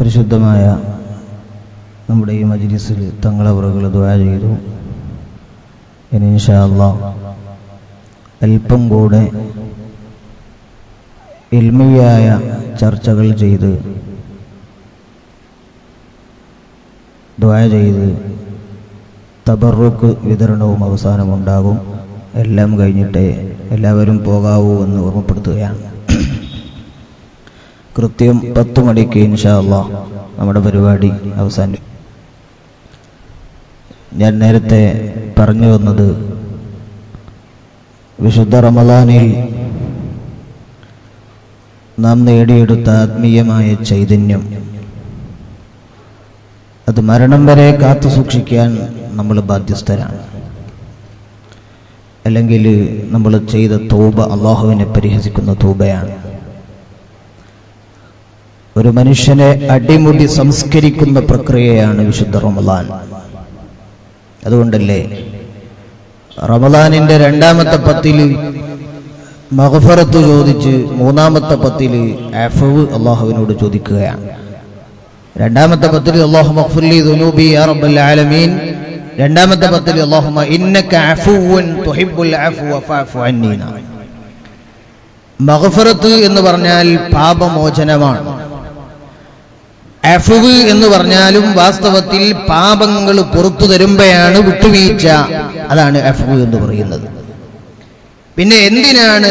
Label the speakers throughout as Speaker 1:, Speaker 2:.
Speaker 1: പരിശുദ്ധമായ നമ്മുടെ ഈ മജ്ലിസിൽ തങ്ങളവറുകൾ ദ്വാ ചെയ്തു. ഇനിഷാള്ള അല്പം കൂടെ ഇൽമിയായ ചർച്ചകൾ ചെയ്ത് ദ്വാ ചെയ്ത് തബറുക്ക് വിതരണവും അവസാനമുണ്ടാകും. എല്ലാം കഴിഞ്ഞിട്ടേ എല്ലാവരും പോകാവൂ എന്ന് ഓർമ്മപ്പെടുത്തുകയാണ്. കൃത്യം പത്ത് മണിക്ക് ഇൻഷാല്ല നമ്മുടെ പരിപാടി അവസാനം ഞാൻ നേരത്തെ പറഞ്ഞു വന്നത് വിശുദ്ധ റമദാനിൽ നാം നേടിയെടുത്ത ആത്മീയമായ ചൈതന്യം. അത് മരണം വരെ കാത്തു സൂക്ഷിക്കാൻ നമ്മൾ ബാധ്യസ്ഥരാണ്. അല്ലെങ്കിൽ നമ്മൾ ചെയ്ത തോബ അള്ളാഹുവിനെ പരിഹസിക്കുന്ന തൂബയാണ്. ഒരു മനുഷ്യനെ അടിമുടി സംസ്കരിക്കുന്ന പ്രക്രിയയാണ് വിശുദ്ധ റമദാൻ. അതുകൊണ്ടല്ലേ? റമദാനിന്റെ രണ്ടാമത്തെ പത്തിൽ മഹഫറത്ത് ചോദിച്ച് മൂന്നാമത്തെ പത്തിൽ അഫവ് അള്ളാഹുവിനോട് ചോദിക്കുകയാണ്. രണ്ടാമത്തെ പത്തിൽ അള്ളാഹു യാ റബ്ബൽ ആലമീൻ. രണ്ടാമത്തെ പത്തിൽ അള്ളാഹുമ ഇന്നക തുഹിബ്ബുൽ അഫ്വ എന്ന് പറഞ്ഞാൽ പാപമോചനമാണ്. അഫുവ് എന്ന് പറഞ്ഞാലും വാസ്തവത്തിൽ പാപങ്ങൾ പുറത്തു തരുമ്പോഴാണ് വിട്ടുവീഴ്ച. അതാണ് അഫുവ് എന്ന് പറയുന്നത്. പിന്നെ എന്തിനാണ്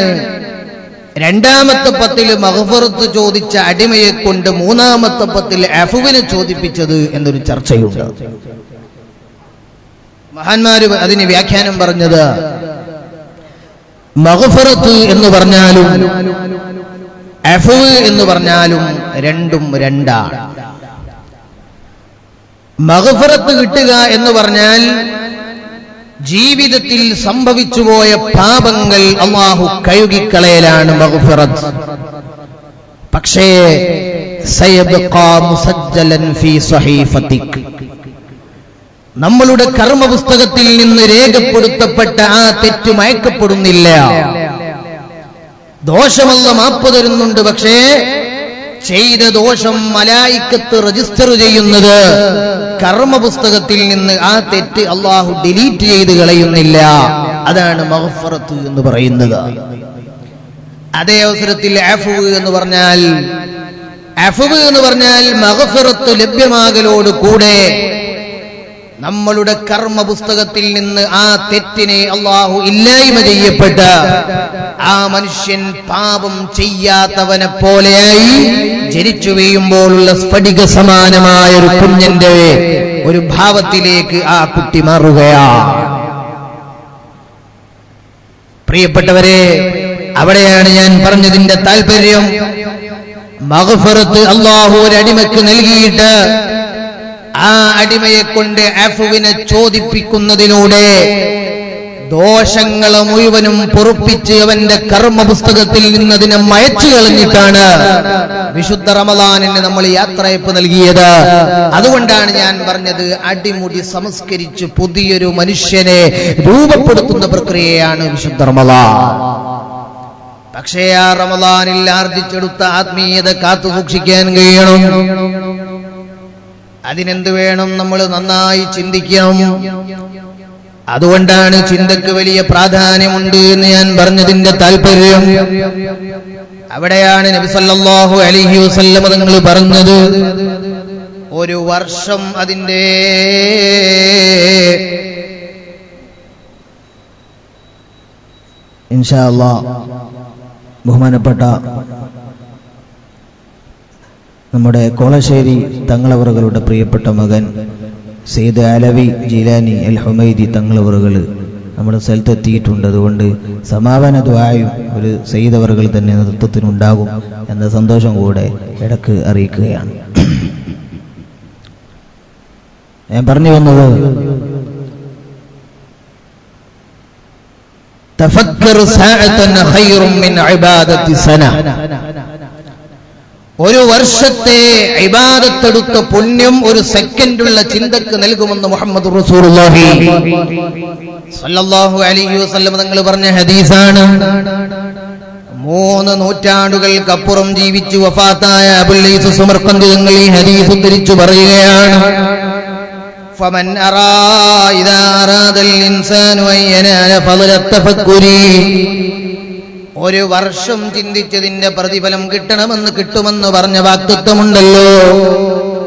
Speaker 1: രണ്ടാമത്തെ പത്തിൽ മഹഫറത്ത് ചോദിച്ച അടിമയെ കൊണ്ട് മൂന്നാമത്തെ പത്തിൽ അഫുവിനെ ചോദിപ്പിച്ചത് എന്നൊരു ചർച്ചയുണ്ട്. മഹാന്മാര് അതിന് വ്യാഖ്യാനം പറഞ്ഞത് മഹഫറത്ത് എന്ന് പറഞ്ഞാലും അഫുവ് എന്ന് പറഞ്ഞാലും രണ്ടും രണ്ടാണ്. മഹഫറത്ത് കിട്ടുക എന്ന് പറഞ്ഞാൽ ജീവിതത്തിൽ സംഭവിച്ചുപോയ പാപങ്ങൾ അള്ളാഹു കഴുകിക്കളയലാണ് മഹഫറത്ത് പക്ഷേ നമ്മളുടെ കർമ്മപുസ്തകത്തിൽ നിന്ന് രേഖപ്പെടുത്തപ്പെട്ട ആ തെറ്റ് മയക്കപ്പെടുന്നില്ല. ദോഷമല്ല മാപ്പ് തരുന്നുണ്ട് പക്ഷേ ചെയ്ത ദോഷം മലായിക്കത്ത് രജിസ്റ്റർ ചെയ്യുന്നത് കർമ്മപുസ്തകത്തിൽ നിന്ന് ആ തെറ്റ് അള്ളാഹു ഡിലീറ്റ് ചെയ്ത് കളയുന്നില്ല. അതാണ് മഹഫറത്ത് എന്ന് പറയുന്നത്. അതേ അവസരത്തിൽ എന്ന് പറഞ്ഞാൽ എന്ന് പറഞ്ഞാൽ മഹഫറത്ത് ലഭ്യമാകലോട് കൂടെ നമ്മളുടെ കർമ്മ പുസ്തകത്തിൽ നിന്ന് ആ തെറ്റിനെ അള്ളാഹു ഇല്ലായ്മ ചെയ്യപ്പെട്ട ആ മനുഷ്യൻ പാപം ചെയ്യാത്തവനെ പോലെയായി ജനിച്ചു വീഴുമ്പോഴുള്ള സ്ഫടിക സമാനമായ ഒരു കുഞ്ഞന്റെ ഒരു ഭാവത്തിലേക്ക് ആ കുട്ടി മാറുകയാ. പ്രിയപ്പെട്ടവരെ അവിടെയാണ് ഞാൻ പറഞ്ഞതിന്റെ താല്പര്യം മഹഫറത്ത് അള്ളാഹു ഒരടിമക്ക് നൽകിയിട്ട് ആ അടിമയെ കൊണ്ട് അഫുവിനെ ചോദിപ്പിക്കുന്നതിലൂടെ ദോഷങ്ങൾ മുഴുവനും പൊറുപ്പിച്ച് അവന്റെ കർമ്മ പുസ്തകത്തിൽ നിന്നതിനെ മയച്ചു കളഞ്ഞിട്ടാണ് വിശുദ്ധ റമദാനിന് നമ്മൾ യാത്രയപ്പ് നൽകിയത്. അതുകൊണ്ടാണ് ഞാൻ പറഞ്ഞത് അടിമുടി സംസ്കരിച്ച് പുതിയൊരു മനുഷ്യനെ രൂപപ്പെടുത്തുന്ന പ്രക്രിയയാണ് വിശുദ്ധ റമദാൻ. പക്ഷേ ആ റമദാനിൽ ആർജിച്ചെടുത്ത ആത്മീയത കാത്തു സൂക്ഷിക്കാൻ കഴിയണം. അതിനെന്ത് വേണം നമ്മൾ നന്നായി ചിന്തിക്കണം അതുകൊണ്ടാണ് ചിന്തക്ക് വലിയ പ്രാധാന്യമുണ്ട് എന്ന് ഞാൻ പറഞ്ഞതിന്റെ താല്പര്യം. അവിടെയാണ് നബിസല്ലാഹു അലൈഹി നിങ്ങൾ തങ്ങൾ പറഞ്ഞത് ഒരു വർഷം അതിന്റെ ഇൻഷാ ബഹുമാനപ്പെട്ട നമ്മുടെ കോളശ്ശേരി തങ്ങളവറുകളുടെ പ്രിയപ്പെട്ട മകൻ സെയ്ദ് അലവി ജിലാനി അൽ ഹുമൈദി തങ്ങളവറുകൾ നമ്മുടെ സ്ഥലത്തെത്തിയിട്ടുണ്ട്. അതുകൊണ്ട് സമാപന ദ്വായും ഒരു സെയ്ദവറുകൾ തന്നെ നേതൃത്വത്തിനുണ്ടാകും എന്ന സന്തോഷം കൂടെ ഇടയ്ക്ക് അറിയിക്കുകയാണ്. ഞാൻ പറഞ്ഞു വന്നത് തഫക്കർ സാഅത്തൻ ഖൈറുൻ മിൻ ഇബാദത്തി സന. ഒരു വർഷത്തെ ഇബാദത്തെടുത്ത പുണ്യം ഒരു സെക്കൻഡുള്ള ചിന്തക്ക് നൽകുമെന്ന് മുഹമ്മദ് റസൂലുള്ളാഹി സല്ലല്ലാഹു അലൈഹി വസല്ലം തങ്ങൾ പറഞ്ഞ ഹദീസാണ് മൂന്ന് നൂറ്റാണ്ടുകൾക്കപ്പുറം ജീവിച്ചു വഫാത്തായ അബുല്ലീസ് സുമർക്കന്ത് തങ്ങൾ ഈ ഹദീസ് ഉദ്ധരിച്ചു പറയുകയാണ് فمن أرى إذا أراد الإنسان أن ينال فضل التفكر ഒരു വർഷം ചിന്തിച്ചതിന്റെ പ്രതിഫലം കിട്ടണമെന്ന് കിട്ടുമെന്ന് പറഞ്ഞ വാക്തത്വമുണ്ടല്ലോ.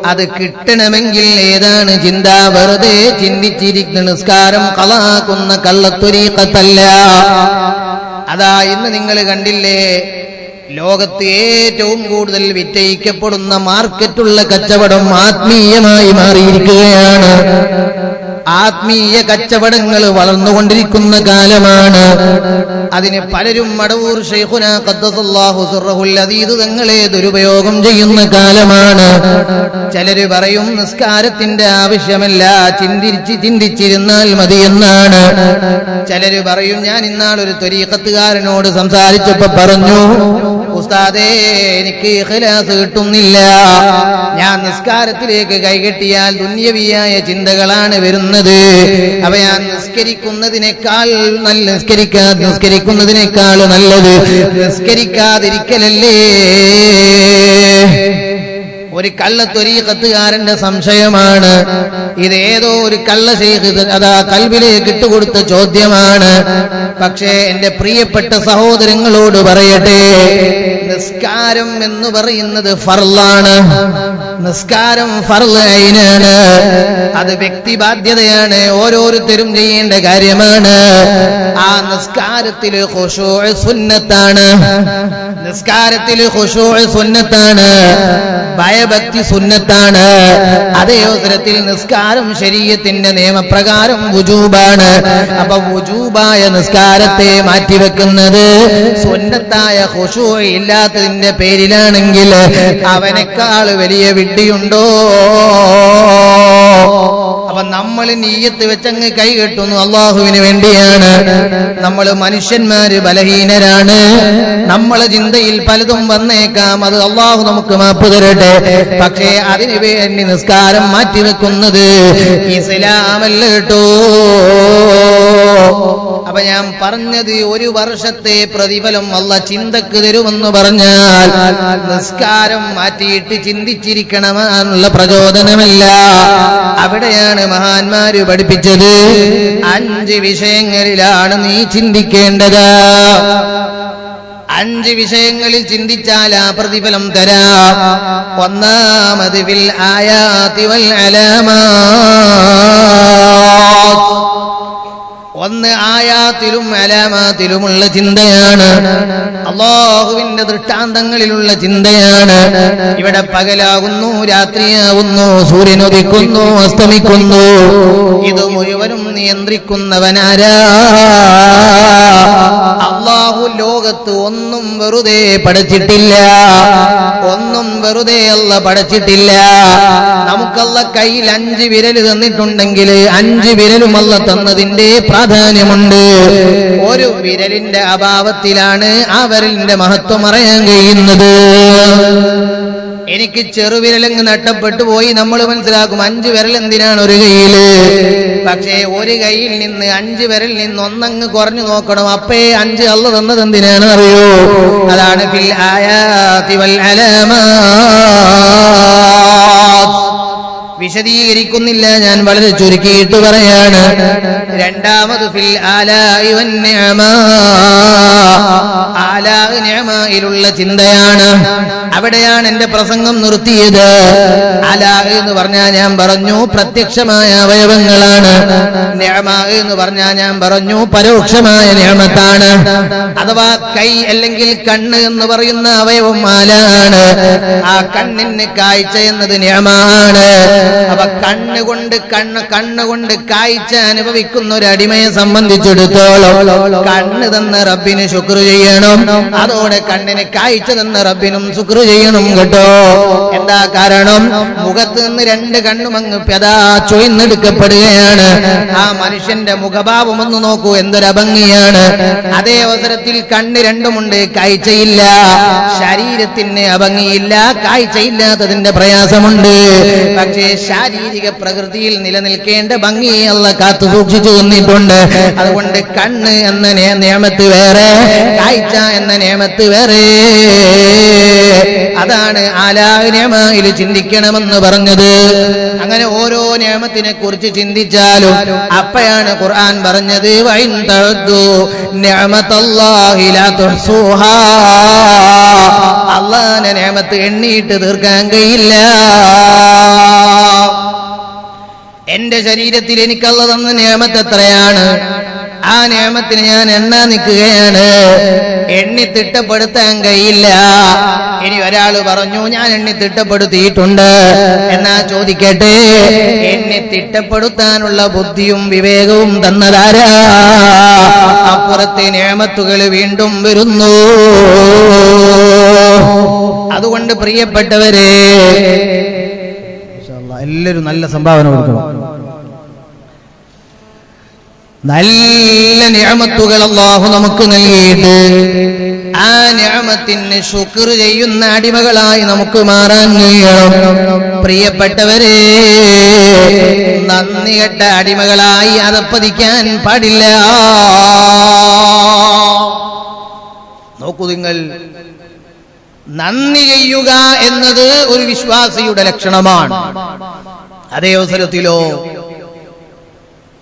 Speaker 1: അത് കിട്ടണമെങ്കിൽ ഏതാണ് ചിന്ത? വെറുതെ ചിന്തിച്ചിരിക്കുന്ന നിസ്കാരം കളാക്കുന്ന കള്ളത്തൊരീക്കത്തല്ല അതാ ഇന്ന് നിങ്ങൾ കണ്ടില്ലേ? ലോകത്ത് ഏറ്റവും കൂടുതൽ വിറ്റയിക്കപ്പെടുന്ന മാർക്കറ്റുള്ള കച്ചവടം ആത്മീയമായി മാറിയിരിക്കുകയാണ്. ആത്മീയ കച്ചവടങ്ങൾ വളർന്നുകൊണ്ടിരിക്കുന്ന കാലമാണ്. അതിന് പലരും മടവൂർ ഷെയ്ഖുന ഖദ്ദസല്ലാഹു സിർറഹുൽ അദീദ് തങ്ങളെ ദുരുപയോഗം ചെയ്യുന്ന കാലമാണ്. ചിലര് പറയും നിസ്കാരത്തിന്റെ ആവശ്യമല്ല ചിന്തിച്ച് ചിന്തിച്ചിരുന്നാൽ മതിയെന്നാണ്. ചിലര് പറയും ഞാൻ ഇന്നാളൊരു ത്വരീക്കത്തുകാരനോട് സംസാരിച്ചപ്പോ പറഞ്ഞു ഉസ്താദേ എനിക്ക് ഇഖ്ലാസ് കിട്ടുന്നില്ല. ഞാൻ നിസ്കാരത്തിലേക്ക് കൈകെട്ടിയാൽ ദുന്യവിയായ ചിന്തകളാണ് വരുന്നത്. അവ ഞാൻ നിസ്കരിക്കുന്നതിനേക്കാൾ നല്ല നിസ്കരിക്കാതെ നിസ്കരിക്കുന്നതിനേക്കാൾ നല്ലത്. നിസ്കരിക്കാതിരിക്കലല്ലേ? ഒരു കള്ള ത്വരീഖത്തുകാരന്റെ സംശയമാണ്. ഇതേതോ ഒരു കള്ള ശൈഖ് അതാ കൽവിലേക്ക് ഇട്ടുകൊടുത്ത ചോദ്യമാണ്. പക്ഷേ എന്റെ പ്രിയപ്പെട്ട സഹോദരങ്ങളോട് പറയട്ടെ. നിസ്കാരം എന്ന് പറയുന്നത് ഫർലാണ് നിസ്കാരം ഫർൾ ഐനാണ് അത് വ്യക്തി ബാധ്യതയാണ് ഓരോരുത്തരും ചെയ്യേണ്ട കാര്യമാണ്. ആ നിസ്കാരത്തിൽ സുന്നത്താണ്. നിസ്കാരത്തിൽ സുന്നത്താണ്. ഭയഭക്തി സുന്നത്താണ്. അതേ അവസരത്തിൽ നിസ്കാരം ശരീരത്തിന്റെ നിയമപ്രകാരം വുജൂബാണ്. അപ്പൊ വുജൂബായ നിസ്കാരത്തെ മാറ്റിവെക്കുന്നത് സുന്നത്തായ ഖുശൂ ഇല്ലാത്തതിന്റെ പേരിലാണെങ്കിൽ അവനേക്കാൾ വലിയ വിഡ്ഢിയുണ്ടോ? അപ്പൊ നമ്മൾ നീയത്ത് വെച്ചങ്ങ് കൈ കെട്ടുന്നു. അള്ളാഹുവിന് വേണ്ടിയാണ്. നമ്മൾ മനുഷ്യന്മാര് ബലഹീനരാണ്. നമ്മളെ ചിന്തയിൽ പലതും വന്നേക്കാം. അത് അള്ളാഹു നമുക്ക് മാപ്പ് തരട്ടെ. പക്ഷേ അതിനു വേണ്ടി നിസ്കാരം മാറ്റിവെക്കുന്നത് വെക്കുന്നത് കേട്ടോ. അപ്പൊ ഞാൻ പറഞ്ഞത് ഒരു വർഷത്തെ പ്രതിഫലം അല്ല ചിന്തക്ക് തരുമെന്ന് പറഞ്ഞാൽ നിസ്കാരം മാറ്റിയിട്ട് ചിന്തിച്ചിരിക്കണമെന്നുള്ള പ്രചോദനമല്ല. അവിടെയാണ് മഹാന്മാര് പഠിപ്പിച്ചത്. അഞ്ച് വിഷയങ്ങളിലാണ് നീ ചിന്തിക്കേണ്ടത്. അഞ്ച് വിഷയങ്ങളിൽ ചിന്തിച്ചാൽ ആ പ്രതിഫലം തരാ. ഒന്നാമത് വിൽ ആയാതി വൽ അലാമാത്ത് ഒന്ന് ആയാത്തിലും അലാമാത്തിലുമുള്ള ചിന്തയാണ്. അള്ളാഹുവിന്റെ ദൃഷ്ടാന്തങ്ങളിലുള്ള ചിന്തയാണ്. ഇവിടെ പകലാകുന്നു രാത്രിയാവുന്നു സൂര്യൻ ഉദിക്കുന്നു അസ്തമിക്കുന്നു. ഇത് മുഴുവനും നിയന്ത്രിക്കുന്നവനാരാ? അള്ളാഹു ലോകത്ത് ഒന്നും വെറുതെ പഠിച്ചിട്ടില്ല. ഒന്നും വെറുതെ അല്ല പഠിച്ചിട്ടില്ല. നമുക്കല്ല കയ്യിൽ അഞ്ച് വിരൽ തന്നിട്ടുണ്ടെങ്കിൽ അഞ്ച് വിരലും അല്ല തന്നതിന്റെ പ്രാധാന്യമുണ്ട്. ഒരു വിരലിന്റെ അഭാവത്തിലാണ് ആ വിരലിന്റെ മഹത്വം അറിയാൻ കഴിയുന്നത്. എനിക്ക് ചെറുവിരലങ്ങ് നട്ടപ്പെട്ടു പോയി. നമ്മൾ മനസ്സിലാക്കും അഞ്ച് വിരൽ എന്തിനാണ് ഒരു കൈയിൽ പക്ഷേ ഒരു കൈയിൽ നിന്ന് അഞ്ച് വിരൽ നിന്ന് ഒന്നങ്ങ് കുറഞ്ഞു നോക്കണം. അപ്പേ അഞ്ച് അല്ല തന്നത് എന്തിനാണ് അറിയോ? അതാണ് ഫിൽ വിശദീകരിക്കുന്നില്ല ഞാൻ വളരെ ചുരുക്കിയിട്ട് പറയാണ്. രണ്ടാമത് ഫിൽ ആലായി വൻ നിഅമാ. ആലാഹ് ചിന്തയാണ്. അവിടെയാണ് എന്റെ പ്രസംഗം നിർത്തിയത്. ആലാഹ് എന്ന് പറഞ്ഞാൽ ഞാൻ പറഞ്ഞു പ്രത്യക്ഷമായ അവയവങ്ങളാണ്. നിഅമ എന്ന് പറഞ്ഞാൽ ഞാൻ പറഞ്ഞു പരോക്ഷമായ നിയമത്താണ് അഥവാ കൈ അല്ലെങ്കിൽ കണ്ണ് എന്ന് പറയുന്ന അവയവം ആലാണ്. ആ കണ്ണിന് കാഴ്ച എന്നത് നിയമമാണ് അപ്പൊ കണ്ണുകൊണ്ട് കണ്ണ് കണ്ണുകൊണ്ട് കാഴ്ച അനുഭവിക്കുന്ന ഒരു അടിമയെ സംബന്ധിച്ചിടത്തോളം കണ്ണ് തന്ന റബ്ബിന് ശുക്ർ ചെയ്യണം. അതോടെ കണ്ണിന് കാഴ്ച നിന്ന് റബ്ബിനും ശുക്ർ ചെയ്യണം കേട്ടോ. എന്താ കാരണം? മുഖത്ത് നിന്ന് രണ്ട് കണ്ണും അങ്ങ് പെതാ ചൊയ്ന്നെടുക്കപ്പെടുകയാണ്. ആ മനുഷ്യന്റെ മുഖഭാവം ഒന്ന് നോക്കൂ എന്തൊരഭംഗിയാണ് അതേ അവസരത്തിൽ കണ്ണ് രണ്ടുമുണ്ട് കാഴ്ചയില്ല. ശരീരത്തിന് അഭംഗിയില്ല കാഴ്ചയില്ലാത്തതിന്റെ പ്രയാസമുണ്ട്. പക്ഷേ ശാരീരിക പ്രകൃതിയിൽ നിലനിൽക്കേണ്ട ഭംഗി അല്ല കാത്തു സൂക്ഷിച്ചു തന്നിട്ടുണ്ട്. അതുകൊണ്ട് കണ്ണ് എന്ന നിയമത്ത് വേറെ കാഴ്ച എന്ന നിയമത്ത് വേറെ. അതാണ് ആലാവിനിയമയിൽ ചിന്തിക്കണമെന്ന് പറഞ്ഞത്. അങ്ങനെ ഓരോ നിയമത്തിനെ കുറിച്ച് ചിന്തിച്ചാലും അപ്പയാണ് ഖുർആൻ പറഞ്ഞത് അള്ളാഹിന്റെ നിയമത്ത് എണ്ണിയിട്ട് തീർക്കാൻ കഴിയില്ല. എന്റെ ശരീരത്തിൽ എനിക്കല്ല തന്ന നിയമത്ത് എത്രയാണ്? ആ നിയമത്തിന് ഞാൻ എണ്ണാൻ നിൽക്കുകയാണ്. എണ്ണി തിട്ടപ്പെടുത്താൻ കഴിയില്ല. ഇനി ഒരാൾ പറഞ്ഞു ഞാൻ എണ്ണി തിട്ടപ്പെടുത്തിയിട്ടുണ്ട് എന്നാ ചോദിക്കട്ടെ? എണ്ണി തിട്ടപ്പെടുത്താനുള്ള ബുദ്ധിയും വിവേകവും തന്നതാരാ? അപ്പുറത്തെ നിയമത്തുകൾ വീണ്ടും വരുന്നു. അതുകൊണ്ട് പ്രിയപ്പെട്ടവരെ എല്ലാവരും നല്ല സംഭാവന കൊടുക്കണം. നല്ല ഞാമത്തുകൾ അള്ളാഹു നമുക്ക് നൽകിയിട്ട് ആ ഞാമത്തിന് ശുക്ർ ചെയ്യുന്ന അടിമകളായി നമുക്ക് മാറാൻ കഴിയണം. പ്രിയപ്പെട്ടവരെ നന്ദി കെട്ട അടിമകളായി അതപ്പതിക്കാൻ പാടില്ല. നോക്കൂ നിങ്ങൾ. നന്ദി ചെയ്യുക എന്നത് ഒരു വിശ്വാസിയുടെ ലക്ഷണമാണ്. അതേ അവസരത്തിലോ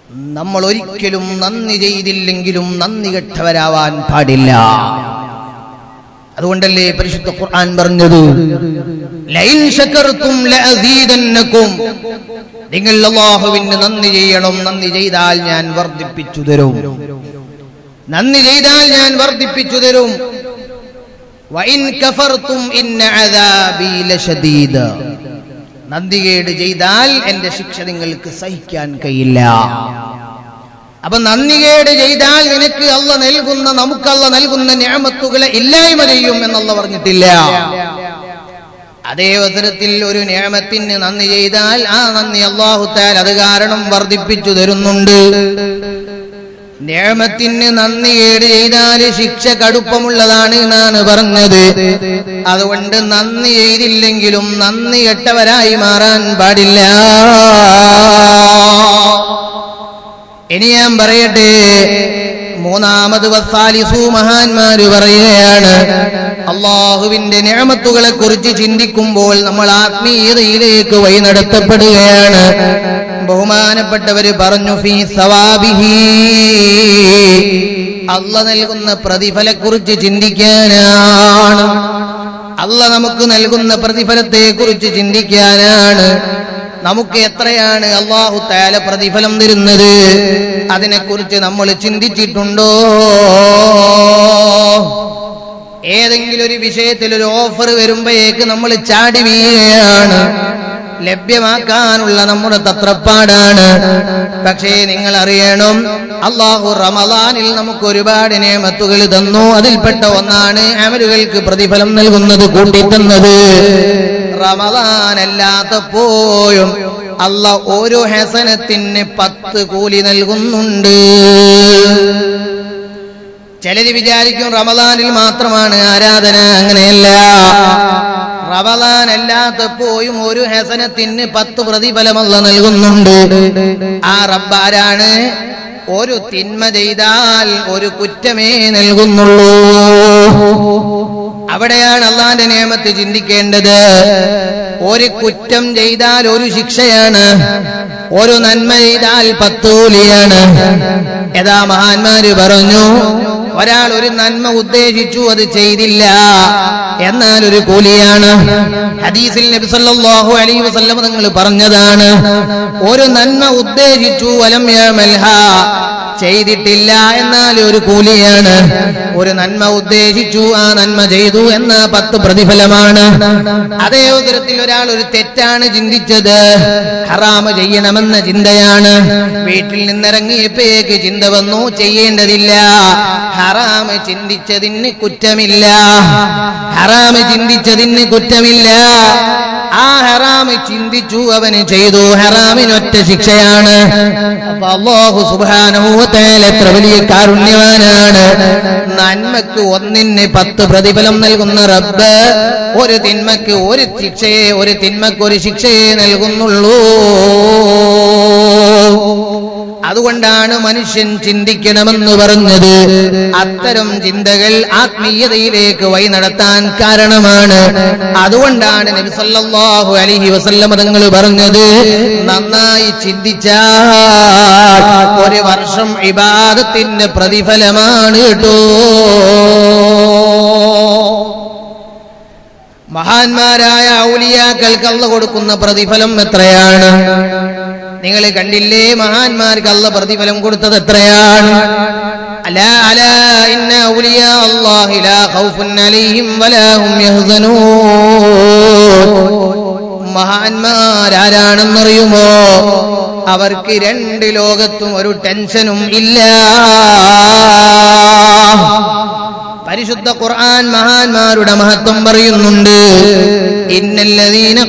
Speaker 1: നമ്മൾ ഒരിക്കലും നന്ദി ചെയ്തില്ലെങ്കിലും നന്ദി കെട്ടവരാവാൻ പാടില്ല. അതുകൊണ്ടല്ലേ പരിശുദ്ധ ഖുർആൻ പറഞ്ഞത്? ലൈൻ നിങ്ങൾ അല്ലാഹുവിന് നന്ദി ചെയ്യണം. നന്ദി ചെയ്താൽ ഞാൻ വർദ്ധിപ്പിച്ചു തരും. നന്ദി ചെയ്താൽ ഞാൻ വർദ്ധിപ്പിച്ചു തരും. വൈൻ കഫർത്തും ഇന്ന നന്ദികേട് ചെയ്താൽ എന്റെ ശിക്ഷ നിങ്ങൾക്ക് സഹിക്കാൻ കഴിയില്ല. അപ്പൊ നന്ദികേട് ചെയ്താൽ നിനക്ക് അല്ല നൽകുന്ന നമുക്കല്ല നൽകുന്ന ഞാമത്തുകളെ ഇല്ലായ്മ ചെയ്യും എന്നല്ല പറഞ്ഞിട്ടില്ല. അതേ അവസരത്തിൽ ഒരു നിയമത്തിന് നന്ദി ചെയ്താൽ ആ നന്ദി അള്ളാഹുത്താൽ അത് കാരണം വർദ്ധിപ്പിച്ചു തരുന്നുണ്ട്. നിയമത്തിന് നന്ദി ഏട് ചെയ്താൽ ശിക്ഷ കടുപ്പമുള്ളതാണ് എന്നാണ് പറഞ്ഞത്. അതുകൊണ്ട് നന്ദി ചെയ്തില്ലെങ്കിലും നന്ദി കെട്ടവരായി മാറാൻ പാടില്ല. ഇനി ഞാൻ പറയട്ടെ മൂന്നാമത് വസാലിസു മഹാന്മാര് പറയുകയാണ് അള്ളാഹുവിന്റെ നിയമത്തുകളെ കുറിച്ച് ചിന്തിക്കുമ്പോൾ നമ്മൾ ആത്മീയതയിലേക്ക് വഴി നടത്തപ്പെടുകയാണ്. ബഹുമാനപ്പെട്ടവര് പറഞ്ഞു ഫീ സവാബിഹി. അല്ല നൽകുന്ന പ്രതിഫലക്കുറിച്ച് ചിന്തിക്കാനാണ്. അല്ല നമുക്ക് നൽകുന്ന പ്രതിഫലത്തെ കുറിച്ച് ചിന്തിക്കാനാണ്. നമുക്ക് എത്രയാണ് അള്ളാഹു താല പ്രതിഫലം തരുന്നത്? അതിനെക്കുറിച്ച് നമ്മൾ ചിന്തിച്ചിട്ടുണ്ടോ? ഏതെങ്കിലും ഒരു വിഷയത്തിൽ ഒരു ഓഫർ വരുമ്പോഴേക്ക് നമ്മൾ ചാടി വീഴുകയാണ്. ലഭ്യമാക്കാനുള്ള നമ്മുടെ തത്രപ്പാടാണ്. പക്ഷേ നിങ്ങൾ അറിയണം അള്ളാഹു റമദാനിൽ നമുക്ക് ഒരുപാട് നിയമത്തുകൾ തന്നു. അതിൽപ്പെട്ട ഒന്നാണ് അമലുകൾക്ക് പ്രതിഫലം നൽകുന്നത് കൂട്ടിത്തന്നത്. റമദാനല്ലാത്തപ്പോഴും അല്ല ഓരോ ഹസനത്തിന് പത്ത് കൂലി നൽകുന്നുണ്ട്. ചിലര് വിചാരിക്കും റമദാനിൽ മാത്രമാണ് ആരാധന അങ്ങനെയല്ല. റമദാൻ ഒരു ഹസനത്തിന് പത്ത് പ്രതിഫലമല്ല നൽകുന്നുണ്ട്. ആ റബ്ബാരാണ് ഒരു തിന്മ ചെയ്താൽ ഒരു കുറ്റമേ നൽകുന്നുള്ളൂ. അവിടെയാണ് അള്ളാന്റെ നിയമത്തെ ചിന്തിക്കേണ്ടത്. ഒരു കുറ്റം ചെയ്താൽ ഒരു ശിക്ഷയാണ്. ഒരു നന്മ ചെയ്താൽ പത്തൂലിയാണ്. യഥാ മഹാന്മാര് പറഞ്ഞു? ഒരാൾ ഒരു നന്മ ഉദ്ദേശിച്ചു അത് ചെയ്തില്ല. എന്നാൽ ഒരു കൂലിയാണ്. ഹദീസിൽ നബി സല്ലല്ലാഹു അലൈഹി വസല്ലം നിങ്ങൾ പറഞ്ഞതാണ് ഒരു നന്മ ഉദ്ദേശിച്ചു വലം ചെയ്തിട്ടില്ല എന്നാൽ ഒരു കൂലിയാണ്. ഒരു നന്മ ഉദ്ദേശിച്ചു ആ നന്മ ചെയ്തു എന്ന പത്ത് പ്രതിഫലമാണ്. അതേ ഉദരത്തിൽ ഒരാൾ ഒരു തെറ്റാണ് ചിന്തിച്ചത്. ഹറാമ ചെയ്യണമെന്ന ചിന്തയാണ്. വീട്ടിൽ നിന്നിറങ്ങിയപ്പോഴേക്ക് ചിന്ത വന്നു ചെയ്യേണ്ടതില്ല. ഹറാമ ചിന്തിച്ചതിന് കുറ്റമില്ല. ഹറാമ ചിന്തിച്ചതിന് കുറ്റമില്ല. ആ ഹറാമി ചിന്തിച്ചു അവന് ചെയ്തു. ഹറാമിനൊറ്റ ശിക്ഷയാണ്. അള്ളാഹു സുബാനൂത്തേൽ എത്ര വലിയ കാരുണ്യവാനാണ്. നന്മക്ക് ഒന്നിന് പത്ത് പ്രതിഫലം നൽകുന്ന റബ്ബ് ഒരു തിന്മക്ക് ഒരു ശിക്ഷയെ ഒരു തിന്മക്ക് ഒരു ശിക്ഷയെ നൽകുന്നുള്ളൂ. അതുകൊണ്ടാണ് മനുഷ്യൻ ചിന്തിക്കണമെന്ന് പറഞ്ഞത്. അത്തരം ചിന്തകൾ ആത്മീയതയിലേക്ക് വഴി നടത്താൻ കാരണമാണ്. അതുകൊണ്ടാണ് നബിസല്ലാഹു അലൈഹി വസല്ലമ തങ്ങൾ പറഞ്ഞത് നന്നായി ചിന്തിച്ചാൽ ഒരു വർഷം ഇബാദത്തിന്റെ പ്രതിഫലമാണ് കേട്ടോ. മഹാന്മാരായ ഔലിയാക്കൾക്ക് അല്ല കൊടുക്കുന്ന പ്രതിഫലം എത്രയാണ്? നിങ്ങൾ കണ്ടില്ലേ മഹാന്മാർക്ക് അല്ല പ്രതിഫലം കൊടുത്തത് എത്രയാണ്? മഹാന്മാരാരാണെന്നറിയുമോ? അവർക്ക് രണ്ട് ലോകത്തും ഒരു ടെൻഷനും ഇല്ല. പരിശുദ്ധ ഖുർആൻ മഹാന്മാരുടെ മഹത്വം പറയുന്നുണ്ട്. ഇന്നല്ലദീന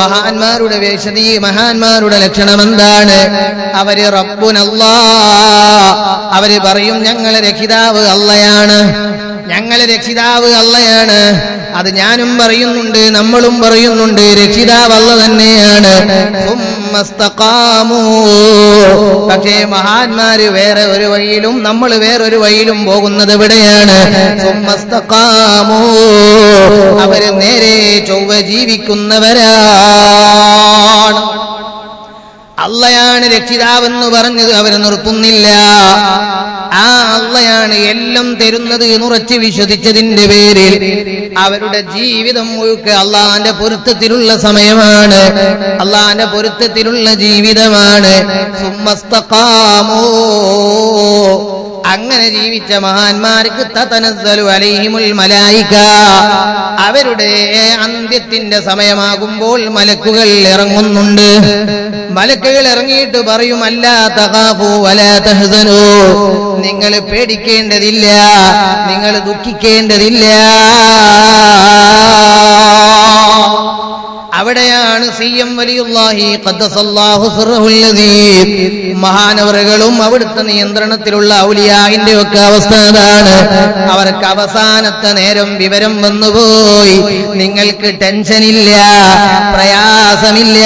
Speaker 1: മഹാന്മാരുടെ വേഷതി മഹാന്മാരുടെ ലക്ഷണം എന്താണ്? അവർ റബ്ബുനല്ലാ അവർ പറയും ഞങ്ങളെ രക്ഷിതാവ് അല്ലയാണ് ഞങ്ങളെ രക്ഷിതാവ് അള്ളയാണ് അത് ഞാനും പറയുന്നുണ്ട് നമ്മളും പറയുന്നുണ്ട് രക്ഷിതാവ് അള്ള തന്നെയാണ്. പക്ഷേ മഹാന്മാര് വേറെ ഒരു വഴിയിലും നമ്മൾ വേറൊരു വഴിയിലും പോകുന്നത് സുമ്മസ്തഖാമൂ. അവർ നേരെ ചൊവ്വ ജീവിക്കുന്നവരാണ് അള്ളയാണ് രക്ഷിതാവെന്ന് പറഞ്ഞത് അവർ നിർത്തുന്നില്ല. ആ അള്ളയാണ് എല്ലാം തരുന്നത് എന്നുറച്ച് വിശ്വസിച്ചതിന്റെ പേരിൽ അവരുടെ ജീവിതം മുഴുക്കെ അള്ളാന്റെ പൊരുത്തത്തിലുള്ള സമയമാണ്. അള്ളാന്റെ പൊരുത്തത്തിലുള്ള ജീവിതമാണ്. സുമ്മസ്തഖാമോ. അങ്ങനെ ജീവിച്ച മഹാന്മാർക്ക് തതനസ്സലു അലൈഹിമുൽ മലായിക. അവരുടെ അന്ത്യത്തിന്റെ സമയമാകുമ്പോൾ മലക്കുകൾ ഇറങ്ങുന്നുണ്ട്. മലക്കുകൾ ഇറങ്ങിയിട്ട് പറയും അല്ല തകാഫു വലാ നിങ്ങൾ പേടിക്കേണ്ടതില്ല നിങ്ങൾ ദുഃഖിക്കേണ്ടതില്ല. അവിടെയാണ് സി എം വലിയുല്ലാഹി മഹാനവറുകളും അവിടുത്തെ നിയന്ത്രണത്തിലുള്ള ഔലിയാഹിന്റെ ഒക്കെ അവസ്ഥ അതാണ്. അവർക്ക് അവസാനത്തെ നേരം വിവരം വന്നുപോയി. നിങ്ങൾക്ക് ടെൻഷനില്ല പ്രയാസമില്ല.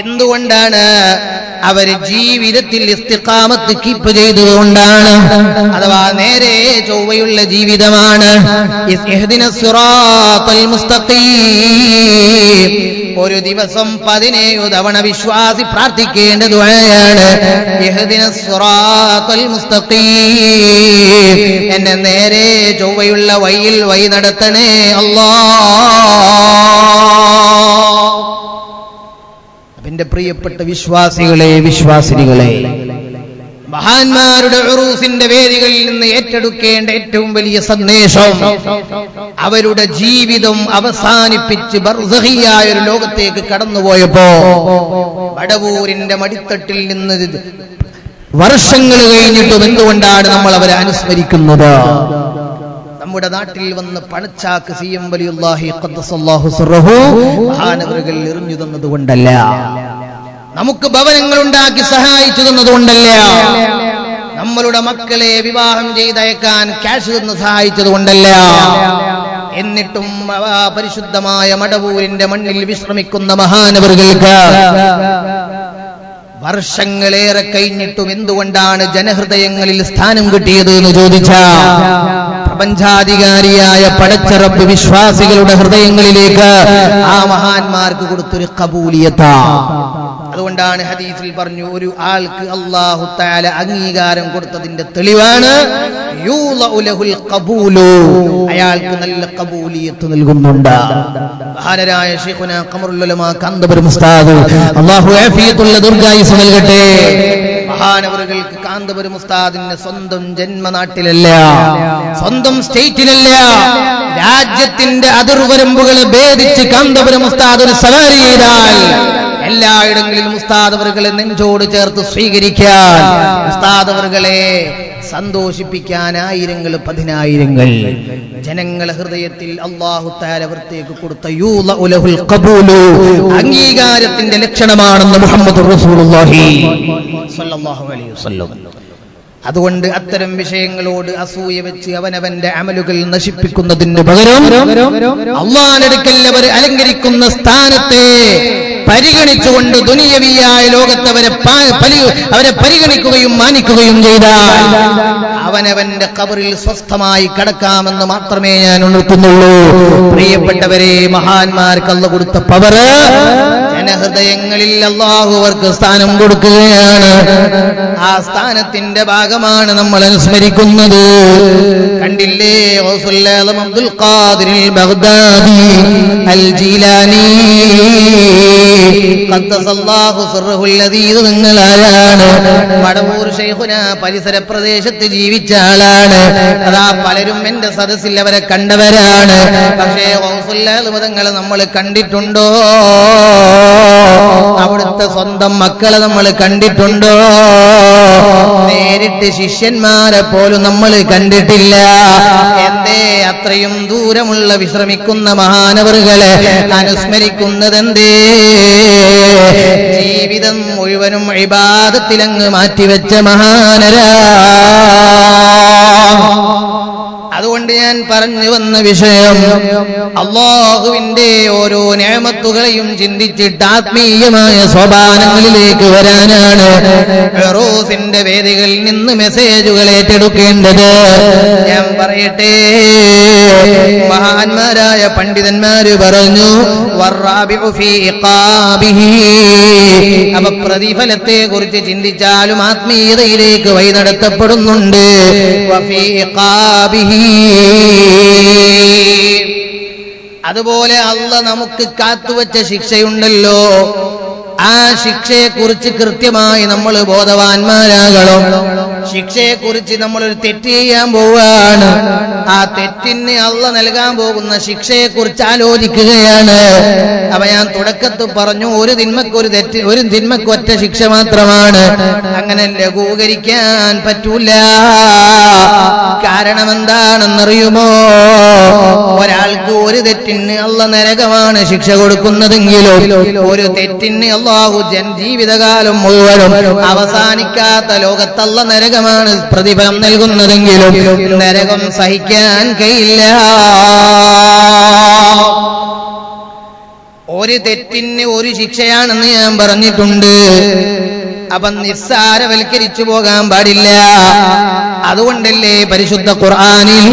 Speaker 1: എന്തുകൊണ്ടാണ് അവർ ജീവിതത്തിൽ ഇസ്തിഖാമത്ത് കീപ്പ് ചെയ്തുകൊണ്ടാണ്. അഥവാ നേരെ ചൊവ്വയുള്ള ജീവിതമാണ്. ഒരു ദിവസം പതിനേഴു തവണ വിശ്വാസി പ്രാർത്ഥിക്കേണ്ട മുസ്തഖീം. എന്നെ നേരെ ചൊവ്വയുള്ള വഴിയിൽ വഴി നടത്തണേ അല്ലാ എന്റെ പ്രിയപ്പെട്ട വിശ്വാസികളെ വിശ്വാസിനികളെ മഹാന്മാരുടെ ഉറൂസിന്റെ വേദികളിൽ നിന്ന് ഏറ്റെടുക്കേണ്ട ഏറ്റവും വലിയ സന്ദേശം അവരുടെ ജീവിതം അവസാനിപ്പിച്ച് ബർസഹിയായ ഒരു ലോകത്തേക്ക് കടന്നുപോയപ്പോ വടവൂരിന്റെ മടിത്തട്ടിൽ നിന്ന് വർഷങ്ങൾ കഴിഞ്ഞിട്ടും എന്തുകൊണ്ടാണ് നമ്മൾ അവരെ അനുസ്മരിക്കുന്നത്? നമ്മുടെ നാട്ടിൽ വന്ന് പണച്ചാക്ക് സി എം വലിയുല്ലാഹി എറിഞ്ഞു തന്നതുകൊണ്ടല്ല. നമുക്ക് ഭവനങ്ങൾ ഉണ്ടാക്കി സഹായിച്ചു തന്നതുകൊണ്ടല്ല. നമ്മളുടെ മക്കളെ വിവാഹം ചെയ്തയക്കാൻ ക്യാഷ് തന്ന് സഹായിച്ചതുകൊണ്ടല്ല. എന്നിട്ടും അവ പരിശുദ്ധമായ മടവൂരിന്റെ മണ്ണിൽ വിശ്രമിക്കുന്ന മഹാനവറുകൾക്ക് വർഷങ്ങളേറെ കഴിഞ്ഞിട്ടും എന്തുകൊണ്ടാണ് ജനഹൃദയങ്ങളിൽ സ്ഥാനം കിട്ടിയത് എന്ന് ചോദിച്ച? പ്രപഞ്ചാധികാരിയായ പടച്ചറപ്പ് വിശ്വാസികളുടെ ഹൃദയങ്ങളിലേക്ക് ആ മഹാന്മാർക്ക് കൊടുത്തൊരു കബൂലിയത്ത. അതുകൊണ്ടാണ് ഹദീസിൽ പറഞ്ഞു ഒരു ആൾക്ക് അള്ളാഹു താല അംഗീകാരം കൊടുത്തതിന്റെ തെളിവാണ് അയാൾക്ക് നല്ല കബൂലിയത്ത് നൽകുന്നുണ്ട്. മഹാനരായ ഷെയ്ഖുന ഖമറുൽ ഉലമാ കാന്തപുരം ഉസ്താദ് അള്ളാഹു നൽകട്ടെ. മഹാനവറുകൾക്ക് കാന്തപുരം ഉസ്താദിന്റെ സ്വന്തം ജന്മനാട്ടിലല്ല. സ്വന്തം സ്റ്റേറ്റിലല്ല. രാജ്യത്തിന്റെ അതിർവരമ്പുകളെ ഭേദിച്ച് കാന്തപുരം ഉസ്താദ് ഒരു സവാരി ചെയ്താൽ എല്ലായിടങ്ങളിലും ഉസ്താദവറുകളെ നെഞ്ചോട് ചേർത്ത് സ്വീകരിക്കാൻ. ഉസ്താദ് ഉസ്താദവറുകളെ സന്തോഷിപ്പിക്കാൻ ആയിരങ്ങൾ പതിനായിരങ്ങൾ. ജനങ്ങളെ ഹൃദയത്തിൽ അള്ളാഹു താരവൃത്തേക്ക് കൊടുത്ത അംഗീകാരത്തിന്റെ ലക്ഷണമാണെന്ന് മുഹമ്മദ് റസൂലുള്ളാഹി സ്വല്ലല്ലാഹു അലൈഹി വസല്ലം. അതുകൊണ്ട് അത്തരം വിഷയങ്ങളോട് അസൂയ വെച്ച് അവനവന്റെ അമലുകൾ നശിപ്പിക്കുന്നതിന് പകരം അള്ളാനടുക്കൽ അവർ അലങ്കരിക്കുന്ന സ്ഥാനത്തെ പരിഗണിച്ചുകൊണ്ട് ദുനിയവിയായ ലോകത്തവരെ അവരെ അവരെ പരിഗണിക്കുകയും മാനിക്കുകയും ചെയ്താൽ അവനവന്റെ കബറിൽ സ്വസ്ഥമായി കിടക്കാമെന്ന് മാത്രമേ ഞാൻ ഉണർത്തുന്നുള്ളൂ. പ്രിയപ്പെട്ടവരെ മഹാന്മാർക്ക് അല്ല കൊടുത്ത പവറ് ജനഹൃദയങ്ങളിൽ അള്ളാഹുവർക്ക് സ്ഥാനം കൊടുക്കുകയാണ്. ആ സ്ഥാനത്തിന്റെ ഭാഗമാണ് നമ്മൾ അനുസ്മരിക്കുന്നത്. കണ്ടില്ലേ? അബ്ദുൽ ഖാദിറിൽ ബഗ്ദാദി അൽ ജീലാനി നിങ്ങൾ ആരാണ്? ഷെയ്ഖുന പരിസര പ്രദേശത്ത് ജീവിച്ച ആളാണ്. അതാ പലരും എന്റെ സദസ്സിൽ അവരെ കണ്ടവരാണ്. പക്ഷേ മതങ്ങളെ നമ്മൾ കണ്ടിട്ടുണ്ടോ? അവിടുത്തെ സ്വന്തം മക്കളെ നമ്മൾ കണ്ടിട്ടുണ്ടോ? നേരിട്ട് ശിഷ്യന്മാരെ പോലും നമ്മൾ കണ്ടിട്ടില്ല. എന്തേ അത്രയും ദൂരമുള്ള വിശ്രമിക്കുന്ന മഹാനവറുകളെ അനുസ്മരിക്കുന്നതെന്തേ? ജീവിതം മുഴുവനും ഇബാദത്തിലങ്ങ് മാറ്റിവെച്ച മഹാനരാ. അതുകൊണ്ട് ഞാൻ പറഞ്ഞു വന്ന വിഷയം അള്ളാഹുവിന്റെ ഓരോ നേമത്തുകളെയും ചിന്തിച്ചിട്ട് ആത്മീയമായ സ്വഭാവങ്ങളിലേക്ക് വരാനാണ് റോസിന്റെ വേദികളിൽ നിന്ന് മെസ്സേജുകൾ ഏറ്റെടുക്കേണ്ടത്. ഞാൻ പറയട്ടെ. മഹാന്മാരായ പണ്ഡിതന്മാര് പറഞ്ഞു. അപ്പൊ പ്രതിഫലത്തെ കുറിച്ച് ചിന്തിച്ചാലും ആത്മീയതയിലേക്ക് വഴി നടത്തപ്പെടുന്നുണ്ട്. അതുപോലെ അല്ല നമുക്ക് കാത്തുവച്ച ശിക്ഷയുണ്ടല്ലോ. ആ ശിക്ഷയെക്കുറിച്ച് കൃത്യമായി നമ്മൾ ബോധവാന്മാരാകണം. ശിക്ഷയെക്കുറിച്ച് നമ്മളൊരു തെറ്റ് ചെയ്യാൻ പോവുകയാണ്. ആ തെറ്റിന് അള്ള നൽകാൻ പോകുന്ന ശിക്ഷയെക്കുറിച്ച് ആലോചിക്കുകയാണ്. അപ്പൊ ഞാൻ തുടക്കത്ത് പറഞ്ഞു ഒരു തിന്മക്ക് ഒരു തെറ്റ് ഒരു തിന്മക്ക് ഒറ്റ ശിക്ഷ മാത്രമാണ്. അങ്ങനെ ലഘൂകരിക്കാൻ പറ്റൂല. കാരണം എന്താണെന്നറിയുമോ ഒരാൾക്ക് ഒരു തെറ്റിന് അള്ള നരകമാണ് ശിക്ഷ കൊടുക്കുന്നതെങ്കിലും ഒരു തെറ്റിന് അള്ളാഹു ജൻ ജീവിതകാലം മുഴുവനും അവസാനിക്കാത്ത ലോകത്തള്ള നരകമാണ് പ്രതിഫലം നൽകുന്നതെങ്കിലും നരകം സഹിക്കാൻ കഴിയില്ല. ഒരു തെറ്റിന് ഒരു ശിക്ഷയാണെന്ന് ഞാൻ പറഞ്ഞിട്ടുണ്ട്. അപ്പൊ നിസ്സാരവൽക്കരിച്ചു പോകാൻ പാടില്ല. അതുകൊണ്ടല്ലേ പരിശുദ്ധ ഖുർആാനിൽ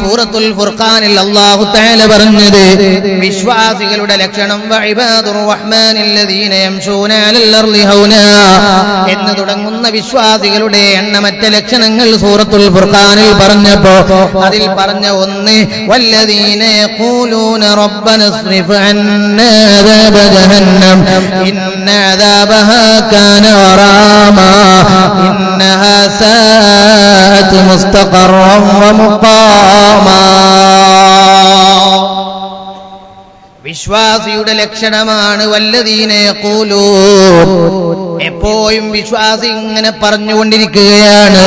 Speaker 1: സൂറത്തുൽ ഫുർഖാനിൽ അള്ളാഹു തആല പറഞ്ഞത്? വിശ്വാസികളുടെ ലക്ഷണം എന്ന് തുടങ്ങുന്ന വിശ്വാസികളുടെ എണ്ണമറ്റ ലക്ഷണങ്ങൾ സൂറത്തുൽ ഫുർഖാനിൽ പറഞ്ഞപ്പോ അതിൽ പറഞ്ഞ ഒന്ന് വല്ലദീന യഖൂലൂന റബ്ബന غراما إنها ساءت مستقرا ومقاما. വിശ്വാസിയുടെ ലക്ഷണമാണ് വല്ലതീനെ കൂലൂ എപ്പോഴും വിശ്വാസി ഇങ്ങനെ പറഞ്ഞുകൊണ്ടിരിക്കുകയാണ്.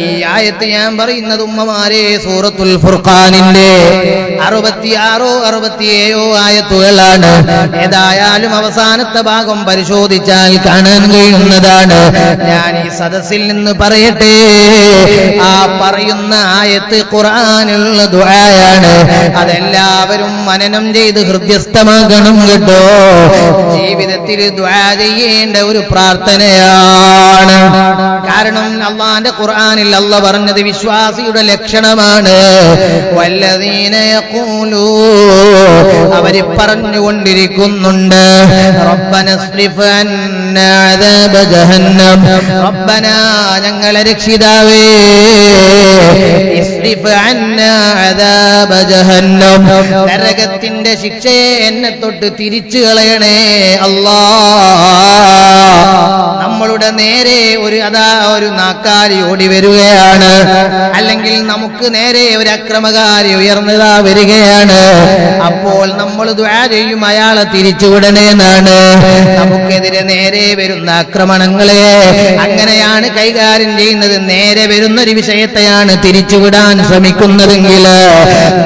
Speaker 1: ഈ ആയത്ത് ഞാൻ പറയുന്നത് ഉമ്മമാരെ സൂറത്തുൽ ഫുർഖാനിന്റെ അറുപത്തിയാറോ അറുപത്തിയേഴോ ആയത്തുകളാണ്. ഏതായാലും അവസാനത്തെ ഭാഗം പരിശോധിച്ചാൽ കാണാൻ കഴിയുന്നതാണ്. ഞാൻ ഈ സദസ്സിൽ നിന്ന് പറയട്ടെ. ആ പറയുന്ന ആയത്ത് ഖുറാനുള്ള ദുആയാണ്. അതെല്ലാവരും മനനം ചെയ്ത് ഹൃദ്യസ്ഥമാക്കണം കേട്ടോ. ജീവിതത്തിൽ ചെയ്യേണ്ട ഒരു പ്രാർത്ഥനയാണ്. കാരണം അള്ളാന്റെ ഖുർആാനിൽ അല്ല പറഞ്ഞത് വിശ്വാസിയുടെ ലക്ഷണമാണ്. വല്ലതീന യഖൂലൂ അവർ പറഞ്ഞുകൊണ്ടിരിക്കുന്നുണ്ട്. റബ്ബന ഞങ്ങളെ രക്ഷിതാവേ. നരകത്തിന്റെ ശിക്ഷയെ എന്നെ തൊട്ട് തിരിച്ചു കളയണേ അല്ലാ നമ്മളുടെ നേരെ ഒരു അതാ ഒരു നാക്കാരി ഓടി വരികയാണ്. അല്ലെങ്കിൽ നമുക്ക് നേരെ ഒരു അക്രമകാരി ഉയർന്നതാ വരികയാണ്. അപ്പോൾ നമ്മൾ ദ്വാ ചെയ്യും അയാളെ തിരിച്ചുവിടണേന്നാണ് നമുക്കെതിരെ നേരെ വരുന്ന ആക്രമണങ്ങളെ. അങ്ങനെയാണ് കൈകാര്യം ചെയ്യുന്നത്. നേരെ വരുന്ന ഒരു വിഷയത്തെയാണ് തിരിച്ചുവിടാൻ ശ്രമിക്കുന്നതെങ്കിൽ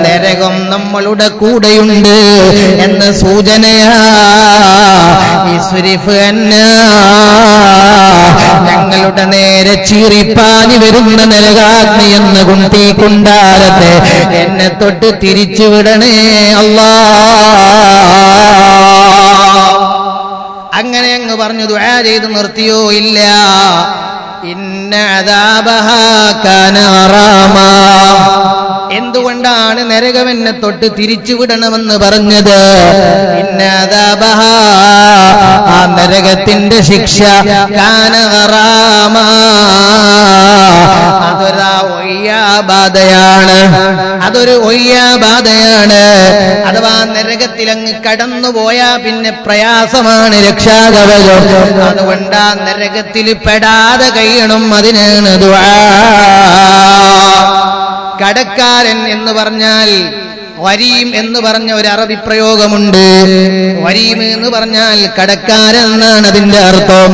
Speaker 1: നരകം നമ്മളുടെ കൂടെയുണ്ട് എന്ന സൂചനയാ. ഇസ്രിഫ് അന്നാ ഞങ്ങളുടെ നേരെ ചീറിപ്പാനി വരുന്ന നരകാഗ്നി എന്ന കുണ്ടി കുണ്ടാരത്തെ എന്നെ തൊട്ട് തിരിച്ചു വിടണേ അല്ലാ. അങ്ങനെ അങ്ങ് പറഞ്ഞു ദുആ ചെയ്ത് നിർത്തിയോ ഇല്ല. എന്തുകൊണ്ടാണ് നരകം എന്നെ തൊട്ട് തിരിച്ചുവിടണമെന്ന് പറഞ്ഞത്? ഇന്ന അദാബഹാ, ആ നരകത്തിന്റെ ശിക്ഷ കാന ഗറാമാ. അതൊരാ ഒയ്യാബാധയാണ് അഥവാ നരകത്തിൽ അങ്ങ് കടന്നുപോയാ പിന്നെ പ്രയാസമാണ് രക്ഷാകവചം. അതുകൊണ്ട് ആ നരകത്തിൽ പെടാതെ കഴിയണം അതിനാണ് കടക്കാരൻ എന്ന് പറഞ്ഞാൽ വരീം എന്ന് പറഞ്ഞ ഒരു അറബി പ്രയോഗമുണ്ട്. വരീം എന്ന് പറഞ്ഞാൽ കടക്കാരൻ എന്നാണ് അതിന്റെ അർത്ഥം.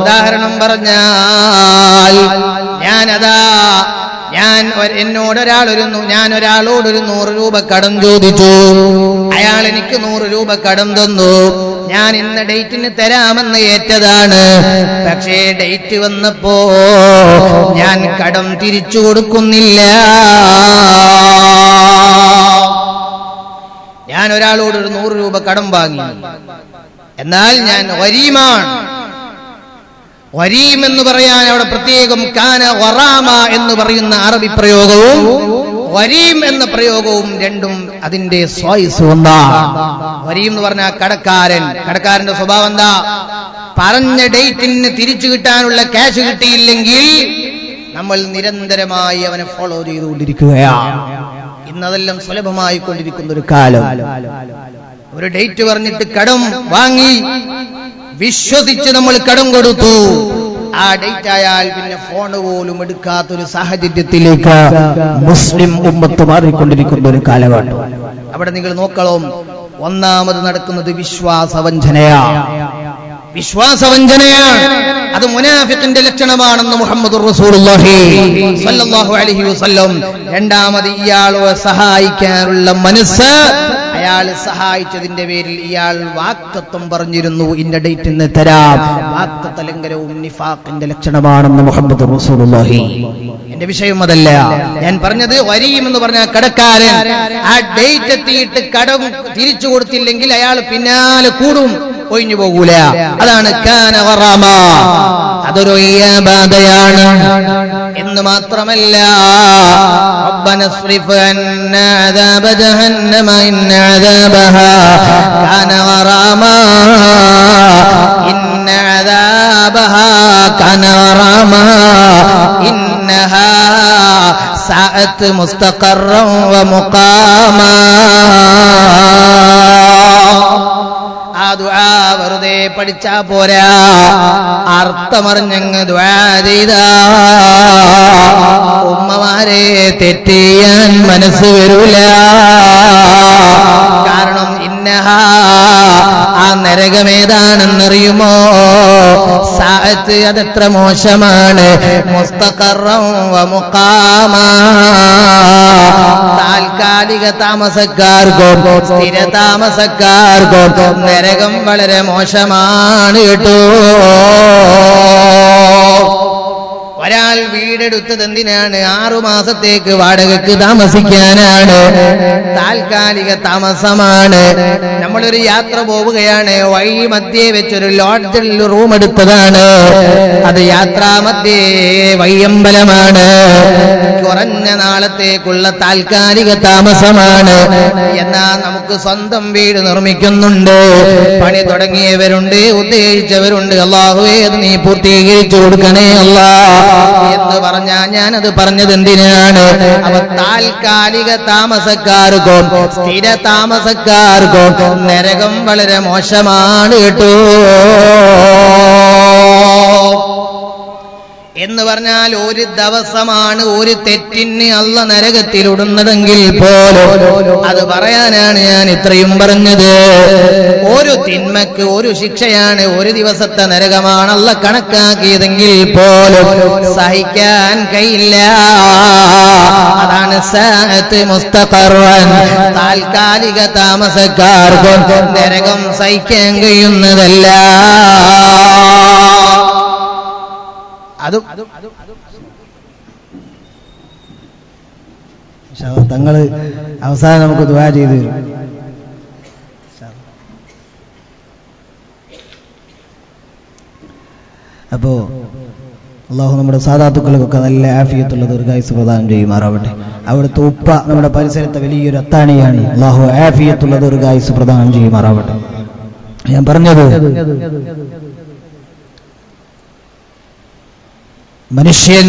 Speaker 1: ഉദാഹരണം പറഞ്ഞാൽ ഞാനതാ ഞാൻ എന്നോടൊരാൾ ഒരു ഞാൻ ഒരാളോട് ഒരു നൂറ് രൂപ കടം ചോദിച്ചു. അയാൾ എനിക്ക് നൂറ് രൂപ കടം തന്നു. ഞാൻ ഇന്ന ഡേറ്റിന് തരാമെന്ന് ഏറ്റതാണ്. പക്ഷേ ഡേറ്റ് വന്നപ്പോ ഞാൻ കടം തിരിച്ചു കൊടുക്കുന്നില്ല. ഞാൻ ഒരാളോട് ഒരു നൂറ് രൂപ കടം വാങ്ങി. എന്നാൽ ഞാൻ വരീമാണ്. വരീം എന്ന് പറയാൻ അവിടെ പ്രത്യേകം കാന വറാമ എന്ന് പറയുന്ന അറബി പ്രയോഗവും വരീം എന്ന പ്രയോഗവും രണ്ടും അതിന്റെ സോയിസ് ഒന്നാണ് വരീം എന്ന് പറഞ്ഞ കടക്കാരൻ. കടക്കാരന്റെ സ്വഭാവം എന്താ? പറഞ്ഞ ഡേറ്റിന് തിരിച്ചു കിട്ടാനുള്ള ക്യാഷ് കിട്ടിയില്ലെങ്കിൽ നമ്മൾ നിരന്തരമായി അവനെ ഫോളോ ചെയ്തുകൊണ്ടിരിക്കുകയാണ്. ഇന്നതെല്ലാം സുലഭമായി കൊണ്ടിരിക്കുന്ന ഒരു കാലം. ഒരു ഡേറ്റ് പറഞ്ഞിട്ട് കടം വാങ്ങി വിശ്വസിച്ച് നമ്മൾ കടം കൊടുത്തു. ആ ഡേറ്റ് ആയാൽ പിന്നെ ഫോൺ പോലും എടുക്കാത്തൊരു സാഹചര്യത്തിലേക്ക് മുസ്ലിം ഉമ്മത്ത് മാറിക്കൊണ്ടിരിക്കുന്ന ഒരു കാലഘട്ടം അവിടെ നിങ്ങൾ നോക്കണം ഒന്നാമത് നടക്കുന്നത് വിശ്വാസവഞ്ചനയാണ് വിശ്വാസവഞ്ചനയാണ്. അത് മുനാഫിക്കിന്റെ ലക്ഷണമാണെന്ന് മുഹമ്മദ് രണ്ടാമത് ഇയാളെ സഹായിക്കാനുള്ള മനസ്സ്. അയാൾ സഹായിച്ചതിന്റെ പേരിൽ ഇയാൾ വാക്തത്വം പറഞ്ഞിരുന്നു. ഇന്ന ഡേറ്റ് ഇന്ന് തരാം. വാക്തത്വ ലംഘനവും നിഫാഖിന്റെ ലക്ഷണമാണെന്ന് മുഹമ്മദ് റസൂലുള്ളാഹി. എന്റെ വിഷയം അതല്ല. ഞാൻ പറഞ്ഞത് വരിയും എന്ന് പറഞ്ഞ കടക്കാരൻ. ആ ഡേറ്റ് എത്തിയിട്ട് കടം തിരിച്ചു കൊടുത്തില്ലെങ്കിൽ അയാൾ പിന്നാലെ കൂടും ഒഴിഞ്ഞു പോകൂല. അതാണ് കാനവറാമ അതൊരു ബാധയാണ് എന്ന് മാത്രമല്ല ഇന്ന اصرف عنا عذاب جهنم إن عذابها كان غراما إن عذابها كان غراما إنها ساءت مستقرا ومقاما ആ ദുആ വെറുതെ പഠിച്ചാ പോരാ അർത്ഥമറിഞ്ഞങ്ങ് ദുആ ചെയ്ത ഉമ്മമാരെ തെറ്റിയാൻ മനസ്സ് വരൂല കാരണം ഇന്നഹ ആ നരകമേതാണെന്നറിയുമോ സാഹത്ത് അതെത്ര മോശമാണ്. താൽക്കാലിക താമസക്കാർക്കും സ്ഥിര താമസക്കാർക്കും നരകം വളരെ മോശമാണ് കേട്ടോ. ഒരാൾ വീടെടുത്തത് എന്തിനാണ്? ആറു മാസത്തേക്ക് വാടകയ്ക്ക് താമസിക്കാനാണ്. താൽക്കാലിക താമസമാണ്. നമ്മളൊരു യാത്ര പോവുകയാണ്. വഴി മധ്യേ വെച്ചൊരു ലോഡ്ജിൽ റൂം എടുത്തതാണ്. അത് യാത്രാ മധ്യേ വയ്യമ്പലമാണ് കുറഞ്ഞ നാളത്തേക്കുള്ള താൽക്കാലിക താമസമാണ്. എന്നാ നമുക്ക് സ്വന്തം വീട് നിർമ്മിക്കുന്നുണ്ട്. പണി തുടങ്ങിയവരുണ്ട് ഉദ്ദേശിച്ചവരുണ്ട്. അള്ളാഹുവേ നീ പൂർത്തീകരിച്ചു കൊടുക്കണേ അല്ലാ എന്ന് പറഞ്ഞാ ഞാനത് പറഞ്ഞത് എന്തിനാണ് അവ താൽക്കാലിക താമസക്കാർക്കും സ്ഥിര താമസക്കാർക്കും നരകം വളരെ മോശമാണ് കേട്ടോ. എന്ന് പറഞ്ഞാൽ ഒരു ദിവസമാണ് ഒരു തെറ്റിന് അല്ല നരകത്തിലിടുന്നതെങ്കിൽ പോലും. അത് പറയാനാണ് ഞാൻ ഇത്രയും പറഞ്ഞത്. ഒരു തിന്മക്ക് ഒരു ശിക്ഷയാണ് ഒരു ദിവസത്തെ നരകമാണ് കണക്കാക്കിയതെങ്കിൽ പോലും. സഹിക്കാൻ കഴിയില്ല. അതാണ് താൽക്കാലിക താമസക്കാർക്കും നരകം സഹിക്കാൻ കഴിയുന്നതല്ല. അതും
Speaker 2: തങ്ങൾ അവസാനം നമുക്ക് ദുവാ ചെയ്തു തരും. അപ്പോ അള്ളാഹു നമ്മുടെ സാധാത്തുക്കൾക്കൊക്കെ നല്ല ആഫിയത്തുള്ള ദീർഘായുസ് പ്രദാനം ചെയ്യുമാറാവട്ടെ. അവിടുത്തെ ഉപ്പ നമ്മുടെ പരിസരത്തെ വലിയൊരു അത്താണിയാണ്. അള്ളാഹു ആഫിയത്തുള്ള ദീർഘായുസ് പ്രദാനം ചെയ്യുമാറാവട്ടെ. ഞാൻ പറഞ്ഞത്
Speaker 1: മനുഷ്യൻ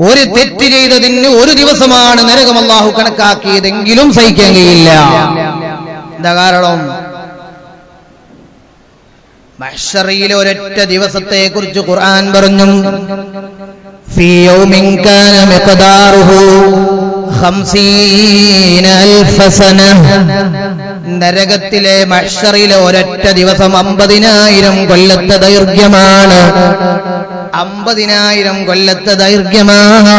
Speaker 1: ഒരു തെറ്റ് ചെയ്തതിന് ഒരു ദിവസമാണ് നരകം അള്ളാഹു കണക്കാക്കിയതെങ്കിലും സഹിക്കാൻ കഴിയില്ല. എന്താ കാരണം? മഹ്ഷറിയിലെ ഒരൊറ്റ ദിവസത്തെ കുറിച്ച് ഖുർആൻ പറഞ്ഞു. നരകത്തിലെ മഷറിലെ ഒരൊറ്റ ദിവസം അമ്പതിനായിരം കൊല്ലത്തെ ദൈർഘ്യമാണ്. അമ്പതിനായിരം കൊല്ലത്തെ ദൈർഘ്യമാണ്.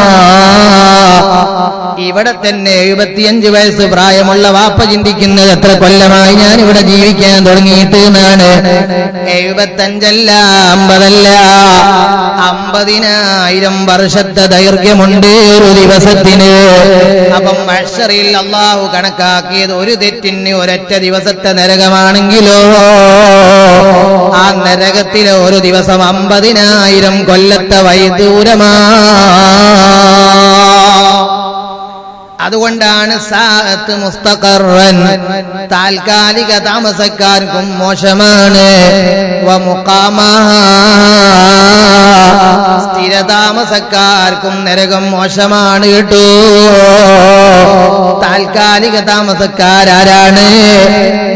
Speaker 1: ഇവിടെ തന്നെ എഴുപത്തിയഞ്ച് വയസ്സ് പ്രായമുള്ള വാപ്പ ചിന്തിക്കുന്നത് എത്ര കൊല്ലമായി ഞാൻ ഇവിടെ ജീവിക്കാൻ തുടങ്ങിയിട്ട് എന്നാണ് എഴുപത്തഞ്ചല്ല അമ്പതല്ല. അമ്പതിനായിരം വർഷത്തെ ദൈർഘ്യമുണ്ട് ഒരു ദിവസത്തിന്. അപ്പം മഷറിൽ അള്ളാഹു കണക്കാക്കിയത് ഒരു തെറ്റിന് ഒരൊറ്റ ദിവസത്തെ നരകമാണെങ്കിലോ? ആ നരകത്തിലെ ഒരു ദിവസം അമ്പതിനായിരം കൊല്ലത്തെ വൈദൂരമാ. അതുകൊണ്ടാണ് സാഅത്ത് മുസ്തഖറൻ താൽക്കാലിക താമസക്കാർക്കും മോശമാണ്. സ്ഥിര താമസക്കാർക്കും നരകം മോശമാണ് കേട്ടോ. താൽക്കാലിക താമസക്കാരാരാണ്?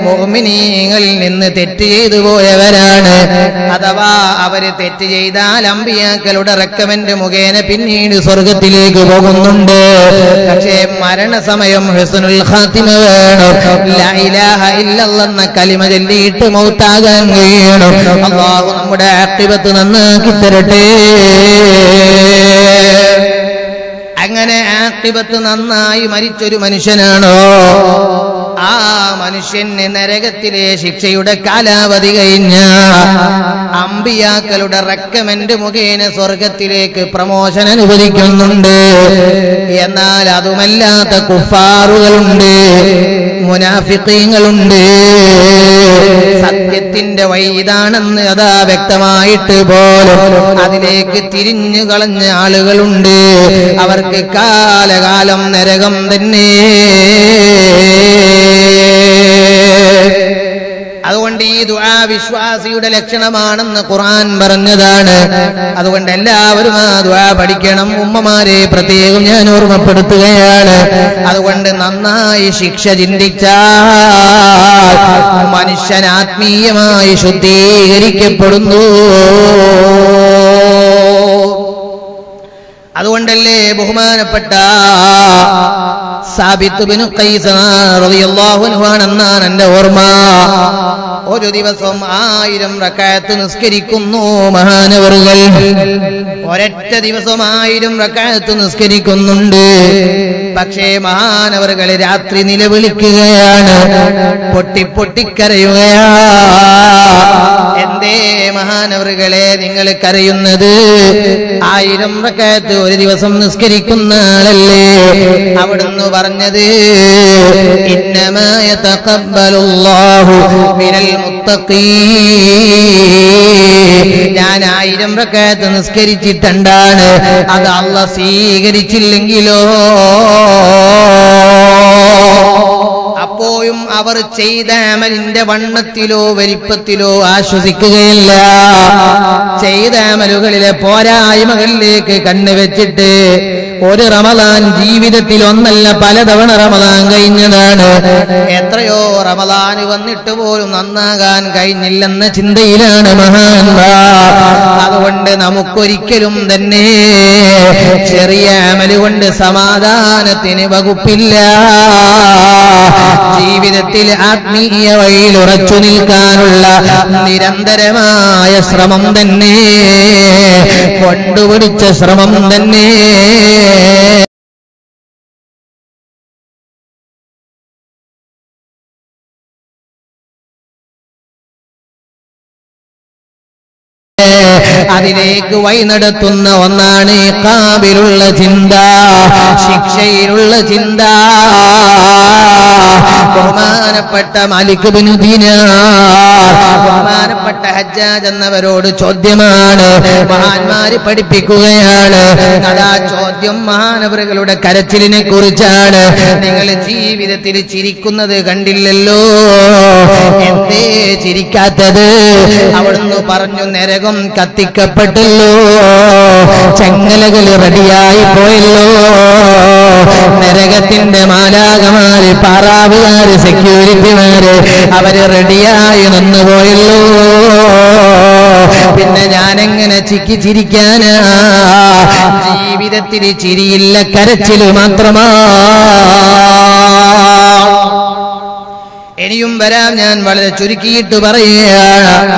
Speaker 1: മോമിനീങ്ങളിൽ നിന്ന് തെറ്റ് ചെയ്തു പോയവരാണ്. അഥവാ അവർ തെറ്റ് ചെയ്താൽ അമ്പിയാക്കളുടെ റെക്കമെന്റ് മുഖേന പിന്നീട് സ്വർഗത്തിലേക്ക് പോകുന്നുണ്ട്. പക്ഷേ മരണസമയം ഹുസ്നുൽ ഖാത്തിമ വേണം. ഇല്ലല്ലെന്ന കലിമ ചൊല്ലിയിട്ട് മൗത്താകാൻ കഴിയണം. അള്ളാഹു നമ്മുടെ ആക്തിപത്ത് നന്നാക്കി തരട്ടെ. അങ്ങനെ ആക്തിപത്ത് നന്നായി മരിച്ചൊരു മനുഷ്യനാണോ? ആ മനുഷ്യന് നരകത്തിലെ ശിക്ഷയുടെ കാലാവധി കഴിഞ്ഞ അമ്പിയാക്കളുടെ റെക്കമെന്റ് മുഖേന സ്വർഗത്തിലേക്ക് പ്രമോഷൻ അനുവദിക്കുന്നുണ്ട്. എന്നാൽ അതുമല്ലാത്ത കുഫാറുകളുണ്ട് മുനാഫിക്കീങ്ങളുണ്ട് സത്യത്തിന്റെ വഴി അതാ വ്യക്തമായിട്ട് പോലും അതിലേക്ക് തിരിഞ്ഞു കളഞ്ഞ ആളുകളുണ്ട്. അവർക്ക് കാലകാലം നരകം തന്നെ. അതുകൊണ്ട് ഈ ദുആ വിശ്വാസിയുടെ ലക്ഷണമാണെന്ന് ഖുർആൻ പറഞ്ഞതാണ്. അതുകൊണ്ട് എല്ലാവരും ആ ദുആ പഠിക്കണം. ഉമ്മമാരെ പ്രത്യേകം ഞാൻ ഓർമ്മപ്പെടുത്തുകയാണ്. അതുകൊണ്ട് നന്നായി ശിക്ഷ ചിന്തിച്ചാൽ മനുഷ്യൻ ആത്മീയമായി ശുദ്ധീകരിക്കപ്പെടുന്നു. അതുകൊണ്ടല്ലേ ബഹുമാനപ്പെട്ട സാബിത്ത് ബിനു ഖൈസ് റളിയല്ലാഹു അൻഹു ആണെന്നാണ് എന്റെ ഓർമ്മ. ഒരു ദിവസം ആയിരം റക്കായത്ത് നിസ്കരിക്കുന്നു മഹാനവറുകൾ. ഒരൊറ്റ ദിവസം ആയിരം റക്കായത്ത് നിസ്കരിക്കുന്നുണ്ട്. പക്ഷേ മഹാനവറുകൾ രാത്രി നിലവിളിക്കുകയാണ്. പൊട്ടി പൊട്ടിക്കരയുകയാ എന്തേ മഹാനവറുകളെ നിങ്ങൾ കരയുന്നത് ആയിരം റക്കായത്ത് ഒരു ദിവസം നിസ്കരിക്കുന്ന ആളല്ലേ? അവിടുന്ന് പറഞ്ഞത് ഇന്നമായ മിനൽ ഞാൻ ആയിരം റക്കായത്ത് നിസ്കരിച്ചിട്ടുണ്ടാണ്. അത് അള്ള സ്വീകരിച്ചില്ലെങ്കിലോ? അപ്പോഴും അവർ ചെയ്ത അമലിന്റെ വണ്ണത്തിലോ വലിപ്പത്തിലോ ആശ്വസിക്കുകയില്ല. ചെയ്ത അമലുകളിലെ പോരായ്മകളിലേക്ക് കണ്ണുവെച്ചിട്ട് ഒരു റമദാൻ ജീവിതത്തിൽ ഒന്നല്ല പലതവണ റമദാൻ കഴിഞ്ഞതാണ്. എത്രയോ റമദാൻ വന്നിട്ട് പോലും നന്നാകാൻ കഴിഞ്ഞില്ലെന്ന ചിന്തയിലാണ് മഹാന്മാർ. അതുകൊണ്ട് നമുക്കൊരിക്കലും തന്നെ ചെറിയ അമലുകൊണ്ട് സമാധാനത്തിന് വകുപ്പില്ല. ജീവിതത്തിൽ ആത്മീയ വഴിയിൽ ഉറച്ചു നിൽക്കാനുള്ള നിരന്തരമായ ശ്രമം തന്നെ. കൊണ്ടുപിടിച്ച ശ്രമം തന്നെ. അതിലേക്ക് വഴി നടത്തുന്ന ഒന്നാണ് കാവിലുള്ള ചിന്ത ശിക്ഷയിലുള്ള ചിന്ത. ബഹുമാനപ്പെട്ട മാലിക് ബിനു ദീനാർ ബഹുമാനപ്പെട്ട ഹജ്ജാജ് എന്നവരോട് ചോദ്യമാണ്. മഹാന്മാര് പഠിപ്പിക്കുകയാണ്. അതാ ചോദ്യം മഹാനവറുകളുടെ കരച്ചിലിനെ കുറിച്ചാണ്. നിങ്ങൾ ജീവിതത്തിൽ ചിരിക്കുന്നത് കണ്ടില്ലല്ലോ. എന്തേ ചിരിക്കാത്തത്? അവിടുന്ന് പറഞ്ഞു നരകം കത്തിക്കപ്പെട്ടല്ലോ. ചങ്ങലകൾ റെഡിയായി പോയല്ലോ. നരകത്തിന്റെ മാലാകമാര് പാറാവുകാര് സെക്യൂരിറ്റിമാര് അവർ റെഡിയായി നിന്നുപോയല്ലോ പിന്നെ ഞാനെങ്ങനെ ചിക്കി ചിരിക്കാനാ ജീവിതത്തിൽ ചിരിയില്ല കരച്ചിൽ മാത്രമാ. ഇനിയും വരാം ഞാൻ വളരെ ചുരുക്കിയിട്ട് പറയുകയാണ്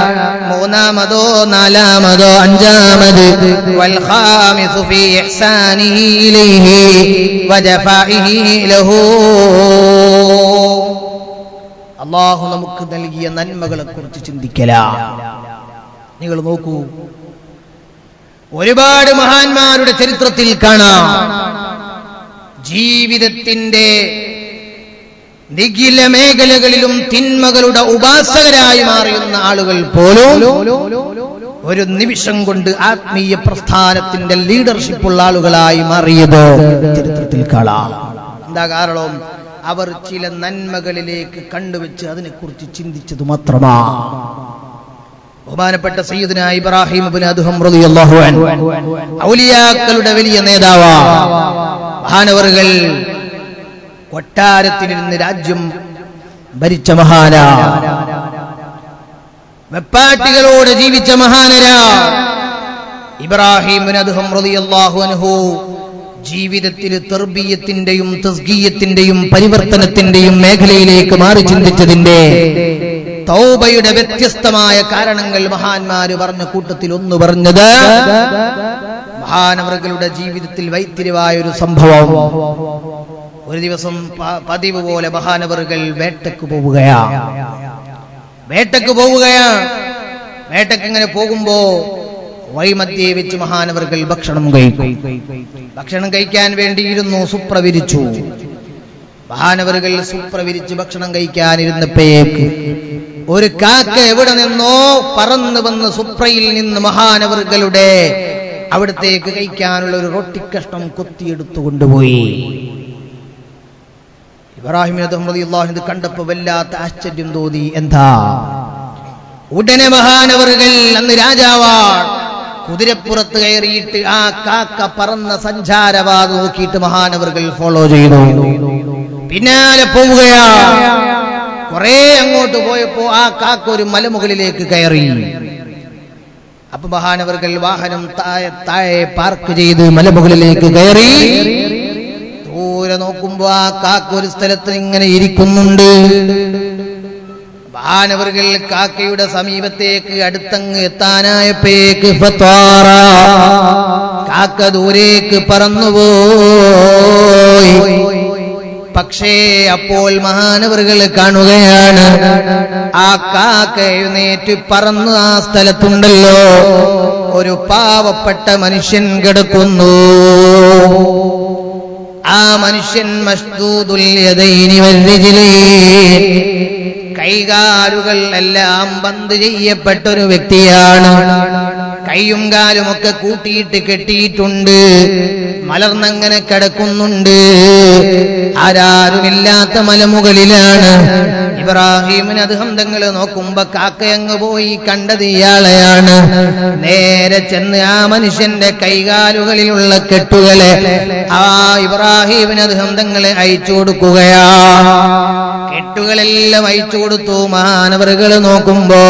Speaker 1: മൂന്നാമതോ നാലാമതോ അഞ്ചാമത്. ഇലൈഹി വജഫാഇഹി ലഹു. അള്ളാഹു നമുക്ക് നൽകിയ നന്മകളെ കുറിച്ച് ചിന്തിക്കല. നിങ്ങൾ നോക്കൂ. ഒരുപാട് മഹാന്മാരുടെ ചരിത്രത്തിൽ കാണാം. ജീവിതത്തിന്റെ നിഖില മേഖലകളിലും തിന്മകളുടെ ഉപാസകരായി മാറിയുന്ന ആളുകൾ പോലും ഒരു നിമിഷം കൊണ്ട് ആത്മീയ പ്രസ്ഥാനത്തിന്റെ ലീഡർഷിപ്പുള്ള ആളുകളായി മാറിയത് ചരിത്രത്തിൽ കാണാം. എന്താ കാരണം? അവർ ചില നന്മകളിലേക്ക് കണ്ടുവെച്ച് അതിനെക്കുറിച്ച് ചിന്തിച്ചത് മാത്രമാ. ബഹുമാനപ്പെട്ട സയ്യിദ്ന ഇബ്രാഹിം ഔലിയാക്കളുടെ വലിയ നേതാവാ. മഹാനവറുകൾ കൊട്ടാരത്തിലിരുന്ന് രാജ്യം ഭരിച്ച മഹാന. വെപ്പാട്ടികളോട് ജീവിച്ച മഹാനരാ. ഇബ്രാഹിം അൻഹു. ജീവിതത്തിൽ തെർബീയത്തിന്റെയും തസ്ഗീയത്തിന്റെയും പരിവർത്തനത്തിന്റെയും മേഖലയിലേക്ക് മാറി ചിന്തിച്ചതിന്റെ തൗബയുടെ വ്യത്യസ്തമായ കാരണങ്ങൾ മഹാന്മാര് പറഞ്ഞ കൂട്ടത്തിൽ ഒന്ന് പറഞ്ഞത് മഹാനവറുകളുടെ ജീവിതത്തിൽ വൈത്തിരിവായ ഒരു സംഭവം. ഒരു ദിവസം പതിവ് പോലെ മഹാനവറുകൾ വേട്ടക്ക് പോവുകയാ. വേട്ടക്ക് പോവുകയാ. വേട്ടക്ക് ഇങ്ങനെ പോകുമ്പോ വഴിമധ്യേ വെച്ച് മഹാനവറുകൾ ഭക്ഷണം കഴിക്കും. ഭക്ഷണം കഴിക്കാൻ വേണ്ടിയിരുന്നു സുപ്രവിരിച്ചു. മഹാനവറുകൾ സുപ്രവിരിച്ച് ഭക്ഷണം കഴിക്കാനിരുന്നപ്പേക്ക് ഒരു കാക്ക എവിടെ നിന്നോ പറന്നു വന്ന് സുപ്രയിൽ നിന്ന് മഹാനവറുകളുടെ അവിടത്തേക്ക് കഴിക്കാനുള്ള ഒരു റൊട്ടിക്കഷ്ണം കൊത്തിയെടുത്തു കൊണ്ടുപോയി. ഇബ്രാഹിം അള്ളാഹു ഇത് കണ്ടപ്പോ വല്ലാത്ത ആശ്ചര്യം തോന്നി. എന്താ? ഉടനെ മഹാനവറുകൾ അന്ന് രാജാവാണ്. കുതിരപ്പുറത്ത് കയറിയിട്ട് ആ കാക്ക പറന്ന സഞ്ചാരപാത നോക്കിയിട്ട് മഹാനവറുകൾ ഫോളോ ചെയ്തു. പിന്നാലെ പോവുകയാ. കുറെ അങ്ങോട്ട് പോയപ്പോ ആ കാക്ക ഒരു മലമുകളിലേക്ക് കയറി. അപ്പൊ മഹാനവറുകൾ വാഹനം താഴെ താഴെ പാർക്ക് ചെയ്ത് മലമുകളിലേക്ക് കയറി. ദൂരെ നോക്കുമ്പോ ആ കാക്ക ഒരു സ്ഥലത്ത് ഇങ്ങനെ ഇരിക്കുന്നുണ്ട്. മഹാനവറുകൾ കാക്കയുടെ സമീപത്തേക്ക് അടുത്തങ്ങ് എത്താനായപ്പേക്ക്. കാക്ക ദൂരേക്ക് പറന്നുപോയി. പക്ഷേ അപ്പോൾ മഹാനവറുകൾ കാണുകയാണ്. ആ കാക്ക എഴുന്നേറ്റ് പറന്ന് ആ സ്ഥലത്തുണ്ടല്ലോ. ഒരു പാവപ്പെട്ട മനുഷ്യൻ കിടക്കുന്നു. ആ മനുഷ്യൻ മഷ്ദൂദുൽ യദൈനി വൽരിജ്ലൈൻ കൈകാലുകൾ എല്ലാം ബന്ദ് ചെയ്യപ്പെട്ടൊരു വ്യക്തിയാണ്. കൈയും കാലുമൊക്കെ കൂട്ടിയിട്ട് കെട്ടിയിട്ടുണ്ട്. മലർന്നങ്ങനെ കിടക്കുന്നുണ്ട്. ആരാരുമില്ലാത്ത മലമുകളിലാണ്. ഇബ്രാഹിമിന് അത് തങ്ങൾ നോക്കുമ്പോ കാക്കയങ്ങ് പോയി കണ്ടത് ഇയാളെയാണ്. നേരെ ചെന്ന് ആ മനുഷ്യന്റെ കൈകാലുകളിലുള്ള കെട്ടുകളെ ആ ഇബ്രാഹിമിന് അത് ഹന്തങ്ങളെ അയച്ചു കൊടുക്കുകയാ. കെട്ടുകളെല്ലാം അയച്ചു കൊടുത്തു. മാനവറുകൾ നോക്കുമ്പോ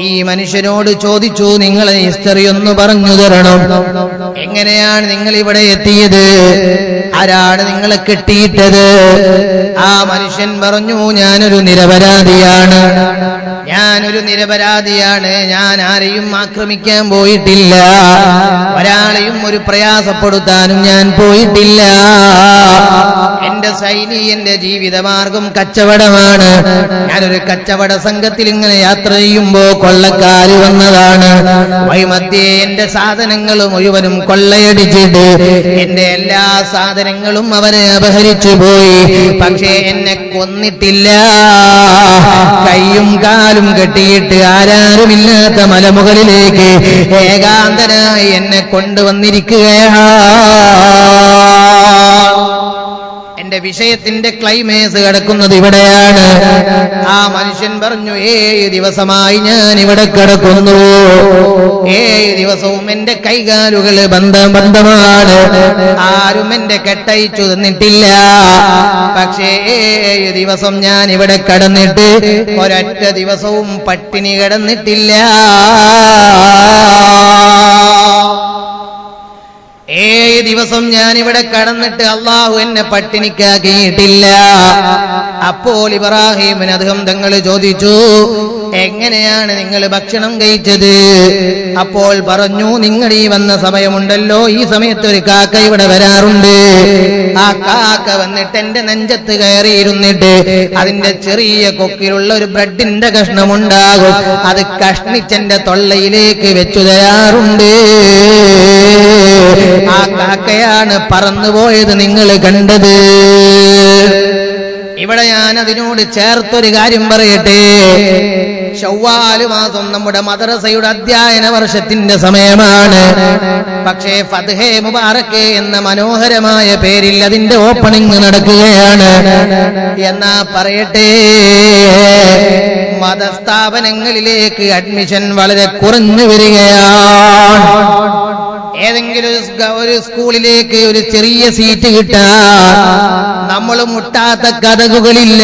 Speaker 1: ഈ മനുഷ്യനോട് ചോദിച്ചു നിങ്ങളെ ഹിസ്റ്ററി ഒന്ന് പറഞ്ഞു തരണം. എങ്ങനെയാണ് നിങ്ങൾ ഇവിടെ എത്തിയത്? ആരാണ് നിങ്ങളെ കെട്ടിയിട്ടത്? ആ മനുഷ്യൻ പറഞ്ഞു ഞാനൊരു നിരപരാധിയാണ്. ഞാനൊരു നിരപരാധിയാണ്. ഞാൻ ആരെയും ആക്രമിക്കാൻ പോയിട്ടില്ല. ഒരാളെയും ഒരു പ്രയാസപ്പെടുത്താനും ഞാൻ പോയിട്ടില്ല. എന്റെ സൈനികന്റെ ജീവിതമാർഗം കച്ചവടമാണ്. ഞാനൊരു കച്ചവട സംഘത്തിൽ ഇങ്ങനെ യാത്ര ചെയ്യുമ്പോ കൊള്ളക്കാര് വന്നതാണ്. വഴിമധ്യേ എന്റെ സാധനങ്ങൾ മുഴുവനും കൊള്ളയടിച്ചിട്ട് എന്റെ എല്ലാ സാധനങ്ങളും അവന് അപഹരിച്ചു പോയി. പക്ഷേ എന്നെ കൊന്നിട്ടില്ല. കൈയും കാലും കെട്ടിയിട്ട് ആരാരുമില്ലാത്ത മലമുകളിലേക്ക് ഏകാന്തനായി എന്നെ കൊണ്ടുവന്നിരിക്കുകയാണ്. എന്റെ വിഷയത്തിന്റെ ക്ലൈമേസ് കിടക്കുന്നത് ഇവിടെയാണ്. ആ മനുഷ്യൻ പറഞ്ഞു ഏഴ് ദിവസമായി ഞാൻ ഇവിടെ കിടക്കുന്നു. ഏഴ് ദിവസവും എന്റെ കൈകാലുകൾ ബന്ധം ബന്ധമാണ്. ആരും എന്റെ കെട്ടയിച്ചു തന്നിട്ടില്ല. പക്ഷേ ഏഴ് ദിവസം ഞാൻ ഇവിടെ കിടന്നിട്ട് ഒരൊറ്റ ദിവസവും പട്ടിണി കിടന്നിട്ടില്ല. ഏഴ് ദിവസം ഞാൻ ഇവിടെ കടന്നിട്ട് അള്ളാഹു എന്നെ പട്ടിണിക്കാക്കിയിട്ടില്ല. അപ്പോൾ ഇബ്രാഹിമിന് അദ്ദേഹം തങ്ങൾ ചോദിച്ചു എങ്ങനെയാണ് നിങ്ങൾ ഭക്ഷണം കഴിച്ചത്? അപ്പോൾ പറഞ്ഞു നിങ്ങൾ ഈ വന്ന സമയമുണ്ടല്ലോ ഈ സമയത്ത് ഒരു കാക്ക ഇവിടെ വരാറുണ്ട്. ആ കാക്ക വന്നിട്ട് എന്റെ നെഞ്ചത്ത് കയറിയിരുന്നിട്ട് അതിന്റെ ചെറിയ കൊക്കിലുള്ള ഒരു ബ്രെഡിന്റെ കഷ്ണം ഉണ്ടാകും അത് കഷ്ണിച്ചെന്റെ തൊള്ളയിലേക്ക് വെച്ചു തരാറുണ്ട്. ആ കാക്കയാണ് പറന്നുപോയത് നിങ്ങൾ കണ്ടത്. ഇവിടെ ഞാൻ അതിനോട് ചേർത്തൊരു കാര്യം പറയട്ടെ. ചൊവ്വാൽ മാസം നമ്മുടെ മദ്രസയുടെ അധ്യയന വർഷത്തിന്റെ സമയമാണ്. പക്ഷേ ഫതഹേ മുബാറക്ക് എന്ന മനോഹരമായ പേരിൽ അതിന്റെ ഓപ്പണിംഗ് നടക്കുകയാണ്. എന്നാ പറയട്ടെ? മതസ്ഥാപനങ്ങളിലേക്ക് അഡ്മിഷൻ വളരെ കുറഞ്ഞു വരികയാണ്. ഏതെങ്കിലും ഒരു സ്കൂളിലേക്ക് ഒരു ചെറിയ സീറ്റ് കിട്ടാ നമ്മൾ മുട്ടാത്ത കഥകുകളില്ല.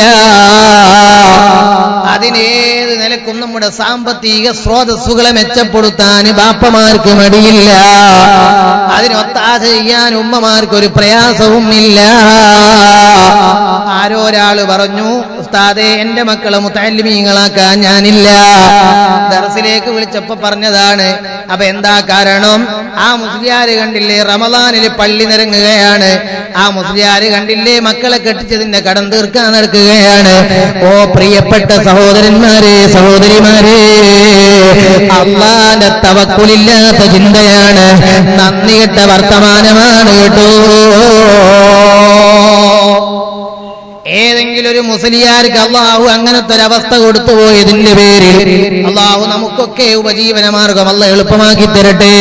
Speaker 1: അതിനേത് നിലക്കും നമ്മുടെ സാമ്പത്തിക സ്രോതസ്സുകളെ മെച്ചപ്പെടുത്താൻ ബാപ്പമാർക്ക് മടിയില്ല. അതിനൊത്താശ ചെയ്യാൻ ഉമ്മമാർക്ക് ഒരു പ്രയാസവും ഇല്ല. ആരോ ഒരാൾ പറഞ്ഞു ഉസ്താദെ എന്റെ മക്കളെ മുത്താലിമീങ്ങളാക്കാൻ ഞാനില്ല. ദർസിലേക്ക് വിളിച്ചപ്പോ പറഞ്ഞതാണ് അപ്പൊ എന്താ കാരണം? ആ മുസ്ലിയാര് കണ്ടില്ലേ? റമദാനിൽ പള്ളി നിരങ്ങുകയാണ്. ആ മുസ്ലിയാര് കണ്ടില്ലേ? മക്കളെ കെട്ടിച്ചതിന്റെ കടം തീർക്കാൻ നടക്കുകയാണ്. ഓ പ്രിയപ്പെട്ട സഹോദരന്മാരെ സഹോദരിമാരെ അള്ളാന്റെ തവക്കുലില്ലാത്ത ചിന്തയാണ്. നന്ദി കെട്ട വർത്തമാനമാണ് കേട്ടോ. ഏതെങ്കിലും ഒരു മുസ്ലിയാർക്ക് അള്ളാഹു അങ്ങനത്തെ അവസ്ഥ കൊടുത്തു പോയതിന്റെ പേരിൽ അള്ളാഹു നമുക്കൊക്കെ ഉപജീവന മാർഗം അല്ല എളുപ്പമാക്കി തരട്ടെ.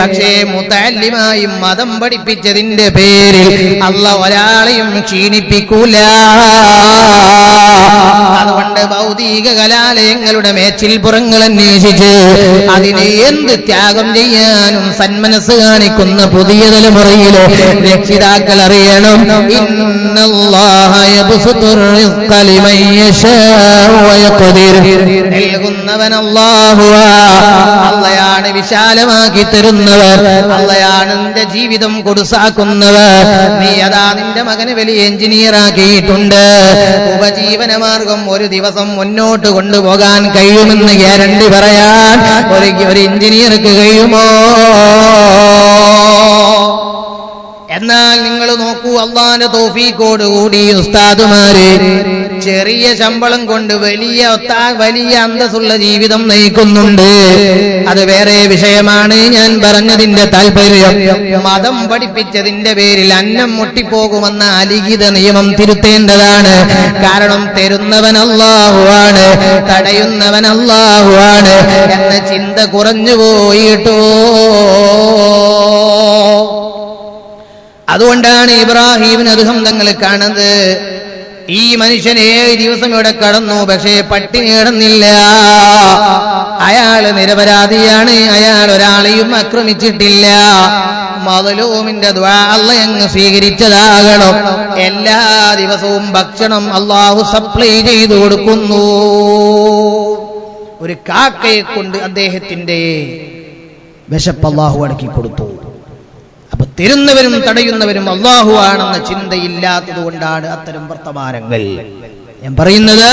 Speaker 1: പക്ഷേ മുത്തല്ലിമായി മതം പഠിപ്പിച്ചതിന്റെ പേരിൽ അല്ല ഒരാളെയും ക്ഷീണിപ്പിക്കൂല. അതുകൊണ്ട് ഭൗതിക കലാലയങ്ങളുടെ മേച്ചിൽ പുറങ്ങൾ അന്വേഷിച്ച് അതിനെ എന്ത് ത്യാഗം ചെയ്യാനും സന്മനസ് കാണിക്കുന്ന പുതിയ തലമുറയിലെ രക്ഷിതാക്കൾ അറിയണം. അള്ളയാണ് വിശാലമാക്കി തരുന്നവർ. അള്ളയാണ് നിന്റെ ജീവിതം കൊടുസാക്കുന്നവർ. നീ അതാ നിന്റെ മകന് വലിയ എഞ്ചിനീയർ ആക്കിയിട്ടുണ്ട് ഉപജീവന മാർഗം ഒരു ദിവസം മുന്നോട്ട് കൊണ്ടുപോകാൻ കഴിയുമെന്ന് ഗ്യാരണ്ടി പറയാൻ ഒരു ഒരു എഞ്ചിനീയർക്ക് കഴിയുമോ? എന്നാൽ നിങ്ങൾ നോക്കൂ അള്ളാന്റെ തോഫീക്കോട് കൂടി ഉസ്താദുമാര് ചെറിയ ശമ്പളം കൊണ്ട് വലിയ ഒത്താ- വലിയ അന്തസ്സുള്ള ജീവിതം നയിക്കുന്നുണ്ട്. അത് വേറെ വിഷയമാണ്. ഞാൻ പറഞ്ഞതിന്റെ താല്പര്യം മതം പഠിപ്പിച്ചതിന്റെ പേരിൽ അന്നം മുട്ടിപ്പോകുമെന്ന അലിഖിത നിയമം തിരുത്തേണ്ടതാണ്. കാരണം തരുന്നവൻ അള്ളാഹുവാണ് തടയുന്നവൻ അള്ളാഹുവാണ് എന്ന ചിന്ത കുറഞ്ഞു പോയിട്ടോ. അതുകൊണ്ടാണ് ഇബ്രാഹിമിന് അദ്ദേഹം തങ്ങൾ കാണുന്നത്. ഈ മനുഷ്യൻ ഏഴ് ദിവസം ഇവിടെ കടന്നു പക്ഷേ പട്ടിണി കിടന്നില്ല അയാൾ നിരപരാധിയാണ്. അയാൾ ഒരാളെയും ആക്രമിച്ചിട്ടില്ല. മതലൂമിന്റെ ദ്വാള അങ്ങ് സ്വീകരിച്ചതാകണം. എല്ലാ ദിവസവും ഭക്ഷണം അള്ളാഹു സപ്ലൈ ചെയ്തു കൊടുക്കുന്നു. ഒരു കാക്കയെ കൊണ്ട് അദ്ദേഹത്തിന്റെ
Speaker 2: വിശപ്പ് അള്ളാഹു അടക്കി കൊടുത്തു.
Speaker 1: തരുന്നവരും തടയുന്നവരും അള്ളാഹു ആണെന്ന ചിന്തയില്ലാത്തത് കൊണ്ടാണ് അത്തരം വർത്തമാനങ്ങൾ. ഞാൻ പറയുന്നത്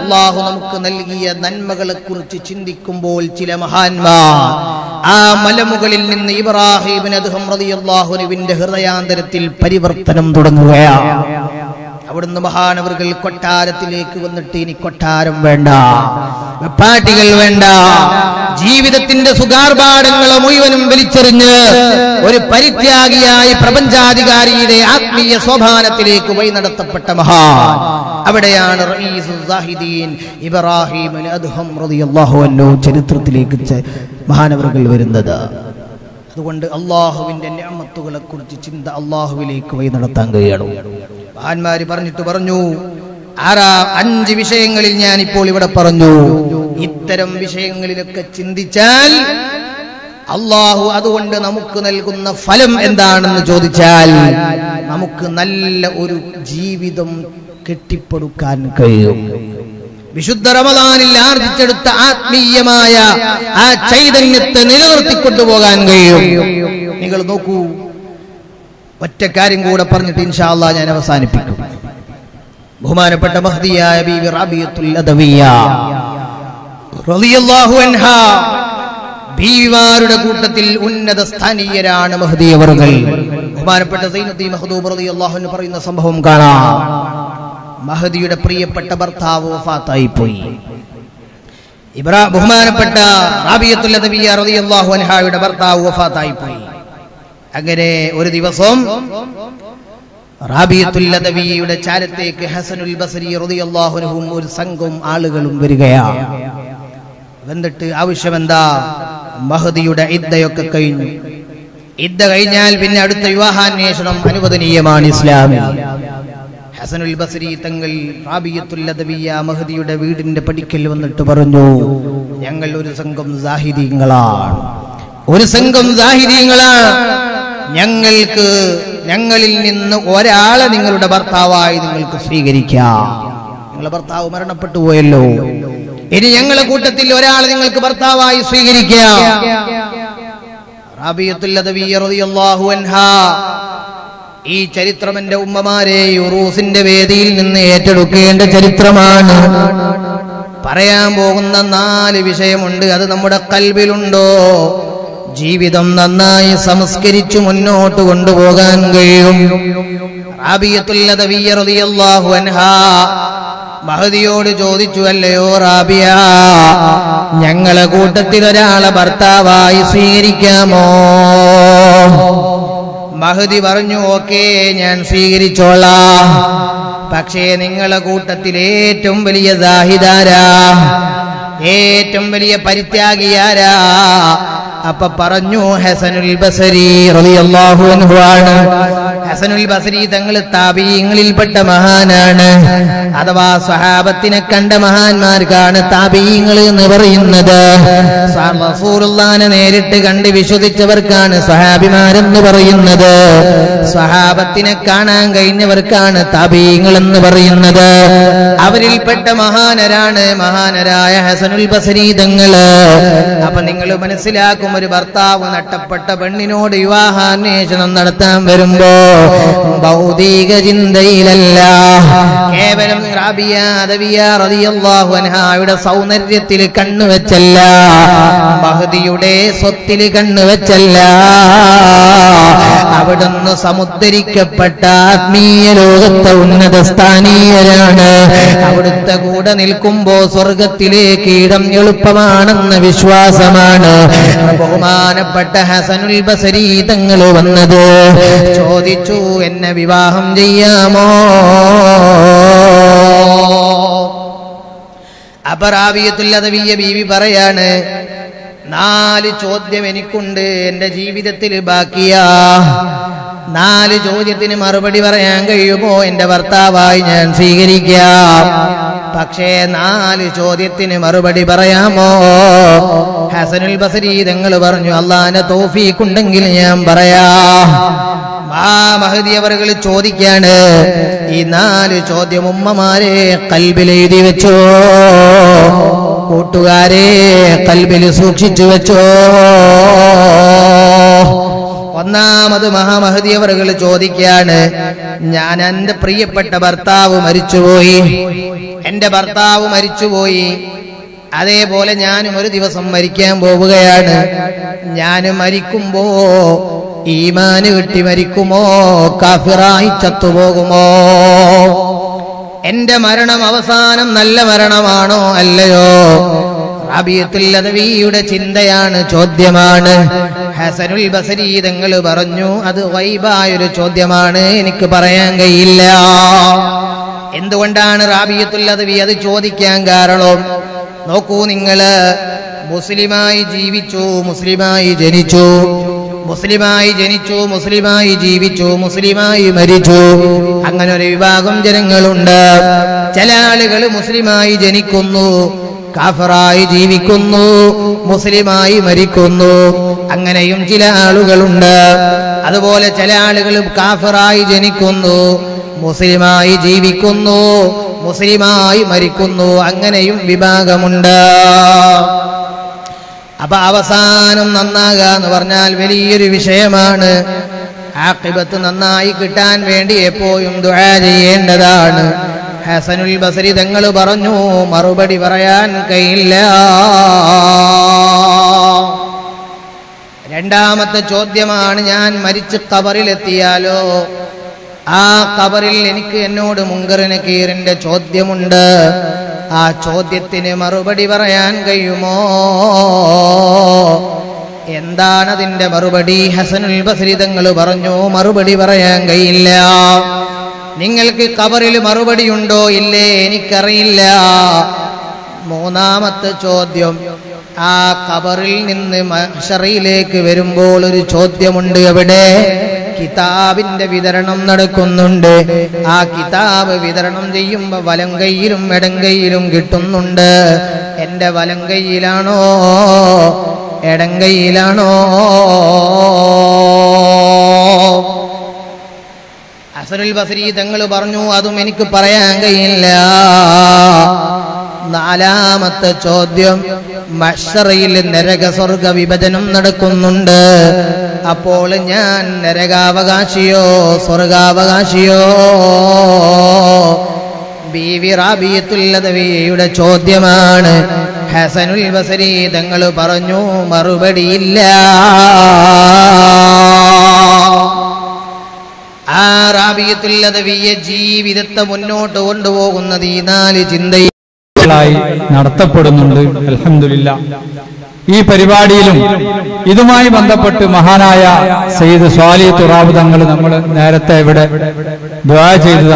Speaker 1: അള്ളാഹു നമുക്ക് നൽകിയ നന്മകളെ കുറിച്ച് ചിന്തിക്കുമ്പോൾ ചില മഹാന്മാർ ആ മലമുകളിൽ നിന്ന് ഇബ്രാഹിമിന് അദ്ദേഹം ഹൃദയാന്തരത്തിൽ പരിവർത്തനം തുടങ്ങുകയാണ്. അവിടുന്ന് മഹാനവർകൾ കൊട്ടാരത്തിലേക്ക് വന്നിട്ട് ഇനി കൊട്ടാരം വേണ്ട. വെപ്പാട്ടികൾ വേണ്ട. ജീവിതത്തിന്റെ സുഖാർഭാടങ്ങളെ മുഴുവനും വലിച്ചെറിഞ്ഞ് ഒരു പരിത്യാഗിയായി പ്രപഞ്ചാധികാരിയുടെ ആത്മീയ സ്വഭാനത്തിലേക്ക് വഴി നടത്തപ്പെട്ട മഹാൻ അവിടെയാണ് ഇബ്രാഹിം ചരിത്രത്തിലേക്ക് മഹാനവർകൾ വരുന്നത്. അതുകൊണ്ട് അള്ളാഹുവിന്റെ ഞാമത്തുകളെ കുറിച്ച് ചിന്ത അള്ളാഹുവിലേക്ക് വഴി നടത്താൻ കഴിയണം. മഹാന്മാര് പറഞ്ഞിട്ട് പറഞ്ഞു ആറാ അഞ്ച് വിഷയങ്ങളിൽ ഞാൻ ഇപ്പോൾ ഇവിടെ പറഞ്ഞു. ഇത്തരം വിഷയങ്ങളിലൊക്കെ ചിന്തിച്ചാൽ അള്ളാഹു അതുകൊണ്ട് നമുക്ക് നൽകുന്ന ഫലം എന്താണെന്ന് ചോദിച്ചാൽ നമുക്ക് നല്ല ഒരു ജീവിതം കെട്ടിപ്പടുക്കാൻ കഴിയും. വിശുദ്ധ റമദാനിൽ ആർജിച്ചെടുത്ത ആത്മീയമായ ആ ചൈതന്യത്തെ നിലനിർത്തിക്കൊണ്ടുപോകാൻ കഴിയും. നിങ്ങൾ നോക്കൂ ഒറ്റ കാര്യം കൂടെ പറഞ്ഞിട്ട് ഇൻഷാല്ല ഞാൻ അവസാനിപ്പിക്കും. ബഹുമാനപ്പെട്ട മഹദിയായ ബീവി റളിയല്ലാഹു കൂട്ടത്തിൽ ഉന്നത സ്ഥാനീയരാണ് മഹദിയവറുകൾ ബഹുമാനപ്പെട്ട സൈനത്തി മഹദൂബ് റളിയല്ലാഹു അൻഹു പറയുന്ന സംഭവം കാണാം. മഹദിയുടെ പ്രിയപ്പെട്ട ഭർത്താവ് വഫാത്തായി പോയി ഇബ്രാ ബഹുമാനപ്പെട്ട റാബിയത്തുൽ അദവിയ റളിയല്ലാഹു അൻഹായുടെ ഭർത്താവ് വഫാത്തായി പോയി അങ്ങനെ ഒരു ദിവസം റാബിയത്തുൽ അദവിയുടെ ചാരത്തേക്ക് ഹസനുൽ ബസരി ഒരു സംഘം ആളുകളും വരികയാണ് എന്നിട്ട് ആവശ്യമെന്താ? മഹദിയുടെ ഇദ്ദയൊക്കെ കഴിഞ്ഞു. ഇദ്ദ കഴിഞ്ഞാൽ പിന്നെ അടുത്ത വിവാഹാന്വേഷണം അനുവദനീയമാണ് ഇസ്ലാമിൽ. ഹസനുൽ ബസരി തങ്ങൾ റാബിയത്തുൽ അദവിയ മഹദിയുടെ വീടിന്റെ പടിക്കൽ വന്നിട്ട് പറഞ്ഞു ഞങ്ങൾ ഒരു സംഘം സാഹിദീങ്ങളാണ്. ഒരു സംഘം സാഹിര്യങ്ങളാണ് ഞങ്ങൾക്ക് ഞങ്ങളിൽ നിന്ന് ഒരാളെ നിങ്ങളുടെ ഭർത്താവായി നിങ്ങൾക്ക് സ്വീകരിക്കാം. നിങ്ങളുടെ ഭർത്താവ് മരണപ്പെട്ടു പോയല്ലോ. ഇനി ഞങ്ങളെ കൂട്ടത്തിൽ ഒരാളെ നിങ്ങൾക്ക് ഭർത്താവായി സ്വീകരിക്കാം. ഈ ചരിത്രം എന്റെ ഉമ്മമാരെ യുറൂസിന്റെ വേദിയിൽ നിന്ന് ഏറ്റെടുക്കേണ്ട ചരിത്രമാണ്. പറയാൻ പോകുന്ന നാല് വിഷയമുണ്ട്. അത് നമ്മുടെ കൽവിലുണ്ടോ? ജീവിതം നന്നായി സംസ്കരിച്ചു മുന്നോട്ട് കൊണ്ടുപോകാൻ കഴിയും. മഹദിയോട് ചോദിച്ചു അല്ലയോ റാബിയ ഞങ്ങളെ കൂട്ടത്തിൽ ഒരാളെ ഭർത്താവായി സ്വീകരിക്കാമോ? മഹദി പറഞ്ഞു ഓക്കേ ഞാൻ സ്വീകരിച്ചോളാം. പക്ഷേ നിങ്ങളെ കൂട്ടത്തിൽ ഏറ്റവും വലിയ ദാഹിദാരാ ഏറ്റവും വലിയ പരിത്യാഗിയാരാ അപ്പൊ പറഞ്ഞു ഹസനുൽ ബസരി റളിയല്ലാഹു അൻഹു ആണ്. ഹസനുൽ ബസരി തങ്ങൾ താപീയങ്ങളിൽപ്പെട്ട മഹാനാണ്. അഥവാ സ്വഹാബത്തിനെ കണ്ട മഹാന്മാർക്കാണ് താപീയങ്ങൾ എന്ന് പറയുന്നത്. നേരിട്ട് കണ്ട് വിശ്വസിച്ചവർക്കാണ് സ്വഹാബിമാരെന്ന് പറയുന്നത്. സ്വഹാബത്തിനെ കാണാൻ കഴിഞ്ഞവർക്കാണ് താപീയങ്ങൾ എന്ന് പറയുന്നത്. അവരിൽപ്പെട്ട മഹാനരാണ് മഹാനരായ ഹസനുൽ ബസരി തങ്ങൾ അപ്പൊ നിങ്ങൾ മനസ്സിലാക്കും ഒരു ഭർത്താവ് നട്ടപ്പെട്ട പെണ്ണിനോട് വിവാഹാന്വേഷണം നടത്താൻ വരുമ്പോ ഭൗതിക ചിന്തയിലല്ല. കേവലം റാബിയ അദവിയ റളിയല്ലാഹു അൻഹായുടെ സൗന്ദര്യത്തിൽ കണ്ണുവെച്ചല്ല മഹദിയുടെ സ്വത്തിൽ കണ്ണുവെച്ചല്ല അവിടുന്ന് സമുദ്ധരിക്കപ്പെട്ട ആത്മീയ ലോകത്തെ ഉന്നത സ്ഥാനീയരാണ്. അവിടുത്തെ കൂടെ നിൽക്കുമ്പോ സ്വർഗത്തിലേക്ക് ഇടം എളുപ്പമാണെന്ന വിശ്വാസമാണ്. ബഹുമാനപ്പെട്ട ഹസനുൽ ബസരി തങ്ങൾ വന്നത്. ചോദിച്ചു എന്നെ വിവാഹം ചെയ്യാമോ? അപറാവിയത്തുല്ലതവിയ ബീവി പറയാണ് നാല് ചോദ്യം എനിക്കുണ്ട് എന്റെ ജീവിതത്തിൽ ബാക്കിയാ. നാല് ചോദ്യത്തിന് മറുപടി പറയാൻ കഴിയുമോ? എന്റെ ഭർത്താവായി ഞാൻ സ്വീകരിക്കാം. പക്ഷേ നാല് ചോദ്യത്തിന് മറുപടി പറയാമോ? ഹസനുൽ ബസരി തങ്ങൾ പറഞ്ഞു അള്ളാന്റെ തോഫീക്കുണ്ടെങ്കിൽ ഞാൻ പറയാ. ആ മഹദി അവറുകൾ ചോദിക്കാണ് ഈ നാല് ചോദ്യം ഉമ്മമാരെ കൽബിൽ എഴുതി വെച്ചോ? കൂട്ടുകാരെ കൽബിൽ സൂക്ഷിച്ചു വെച്ചോ? ഒന്നാമത് മഹാമഹദി അവറുകൾ ചോദിക്കാണ് ഞാൻ എന്റെ പ്രിയപ്പെട്ട ഭർത്താവ് മരിച്ചുപോയി. എന്റെ ഭർത്താവ് മരിച്ചുപോയി. അതേപോലെ ഞാനും ഒരു ദിവസം മരിക്കാൻ പോവുകയാണ്. ഞാൻ മരിക്കുമ്പോ ഈമാന് കിട്ടി മരിക്കുമോ കാഫിറായി ചത്തുപോകുമോ? എന്റെ മരണം അവസാനം നല്ല മരണമാണോ അല്ലയോ? റാബിയത്തുല്ലതവിയുടെ ചിന്തയാണ് ചോദ്യമാണ്. ഹസനുൽ ബസരി തങ്ങൾ പറഞ്ഞു അത് വൈബായൊരു ചോദ്യമാണ് എനിക്ക് പറയാൻ കഴിയില്ല. എന്തുകൊണ്ടാണ് റാബിയത്തുല്ലതവി അത് ചോദിക്കാൻ കാരണം? നോക്കൂ നിങ്ങൾ. മുസ്ലിമായി ജീവിച്ചു മുസ്ലിമായി ജനിച്ചു. മുസ്ലിമായി ജനിച്ചു മുസ്ലിമായി ജീവിച്ചു മുസ്ലിമായി മരിച്ചു. അങ്ങനെ ഒരു വിഭാഗം ജനങ്ങളുണ്ട്. ചില ആളുകൾ മുസ്ലിമായി ജനിക്കുന്നു. കാഫറായി ജീവിക്കുന്നു മുസ്ലിമായി മരിക്കുന്നു. അങ്ങനെയും ചില ആളുകളുണ്ട്. അതുപോലെ ചില ആളുകൾ കാഫറായി ജനിക്കുന്നു മുസ്ലിമായി ജീവിക്കുന്നു മുസ്ലിമായി മരിക്കുന്നു. അങ്ങനെയും വിഭാഗമുണ്ട്. അപ്പൊ അവസാനം നന്നാകുക എന്ന് പറഞ്ഞാൽ വലിയൊരു വിഷയമാണ്. ആക്കിബത്ത് നന്നായി കിട്ടാൻ വേണ്ടി എപ്പോഴും ദുആ ചെയ്യേണ്ടതാണ്. ഹസനുൽ ബസരി തങ്ങൾ പറഞ്ഞു മറുപടി പറയാൻ കഴിയില്ല രണ്ടാമത്തെ ചോദ്യമാണ് ഞാൻ മരിച്ച് കബറിലെത്തിയാലോ ആ കബറിൽ എനിക്ക് എന്നോട് മുങ്കറിന് കീറിന്റെ ചോദ്യമുണ്ട്. ആ ചോദ്യത്തിന് മറുപടി പറയാൻ കഴിയുമോ? എന്താണതിന്റെ മറുപടി? ഹസനുൽ ബസരി തങ്ങൾ പറഞ്ഞു മറുപടി പറയാൻ കഴിയില്ല. നിങ്ങൾക്ക് കബറിൽ മറുപടി ഉണ്ടോ? ഇല്ലേ എനിക്കറിയില്ല. മൂന്നാമത്തെ ചോദ്യം ആ കബറിൽ നിന്ന് മഷറിയിലേക്ക് വരുമ്പോൾ ഒരു ചോദ്യമുണ്ട് എവിടെ? കിതാബിന്റെ വിതരണം നടക്കുന്നുണ്ട്. ആ കിതാബ് വിതരണം ചെയ്യുമ്പോ വലം കൈയിലും ഇടം കൈയിലും കിട്ടുന്നുണ്ട്. എന്റെ വലം കൈയിലാണോ? ഇടം കൈയിലാണോ? അസറുൽ ബസരി തങ്ങൾ പറഞ്ഞു അതും എനിക്ക് പറയാൻ കഴിയില്ല. നാലാമത്തെ ചോദ്യം മഷറയിൽ നരക സ്വർഗ വിഭജനം നടക്കുന്നുണ്ട്. അപ്പോൾ ഞാൻ നരകാവകാശിയോ സ്വർഗാവകാശിയോ? ബീവി ചോദ്യമാണ് ഹസനുൽ ബസരി തങ്ങൾ പറഞ്ഞു മറുപടിയില്ല. ആ റാബിയത്തുല്ലതവിയെ ജീവിതത്തെ മുന്നോട്ട് കൊണ്ടുപോകുന്നത് ഈ നാല്
Speaker 3: ചിന്തയിലായി നടത്തപ്പെടുന്നുണ്ട്. അൽഹംദുലില്ല. ഈ പരിപാടിയിലും ഇതുമായി ബന്ധപ്പെട്ട് മഹാനായ സയ്യിദ് സ്വാലി തുറാബ് തങ്ങൾ നമ്മൾ നേരത്തെ ഇവിടെ ദ്വാ ചെയ്തു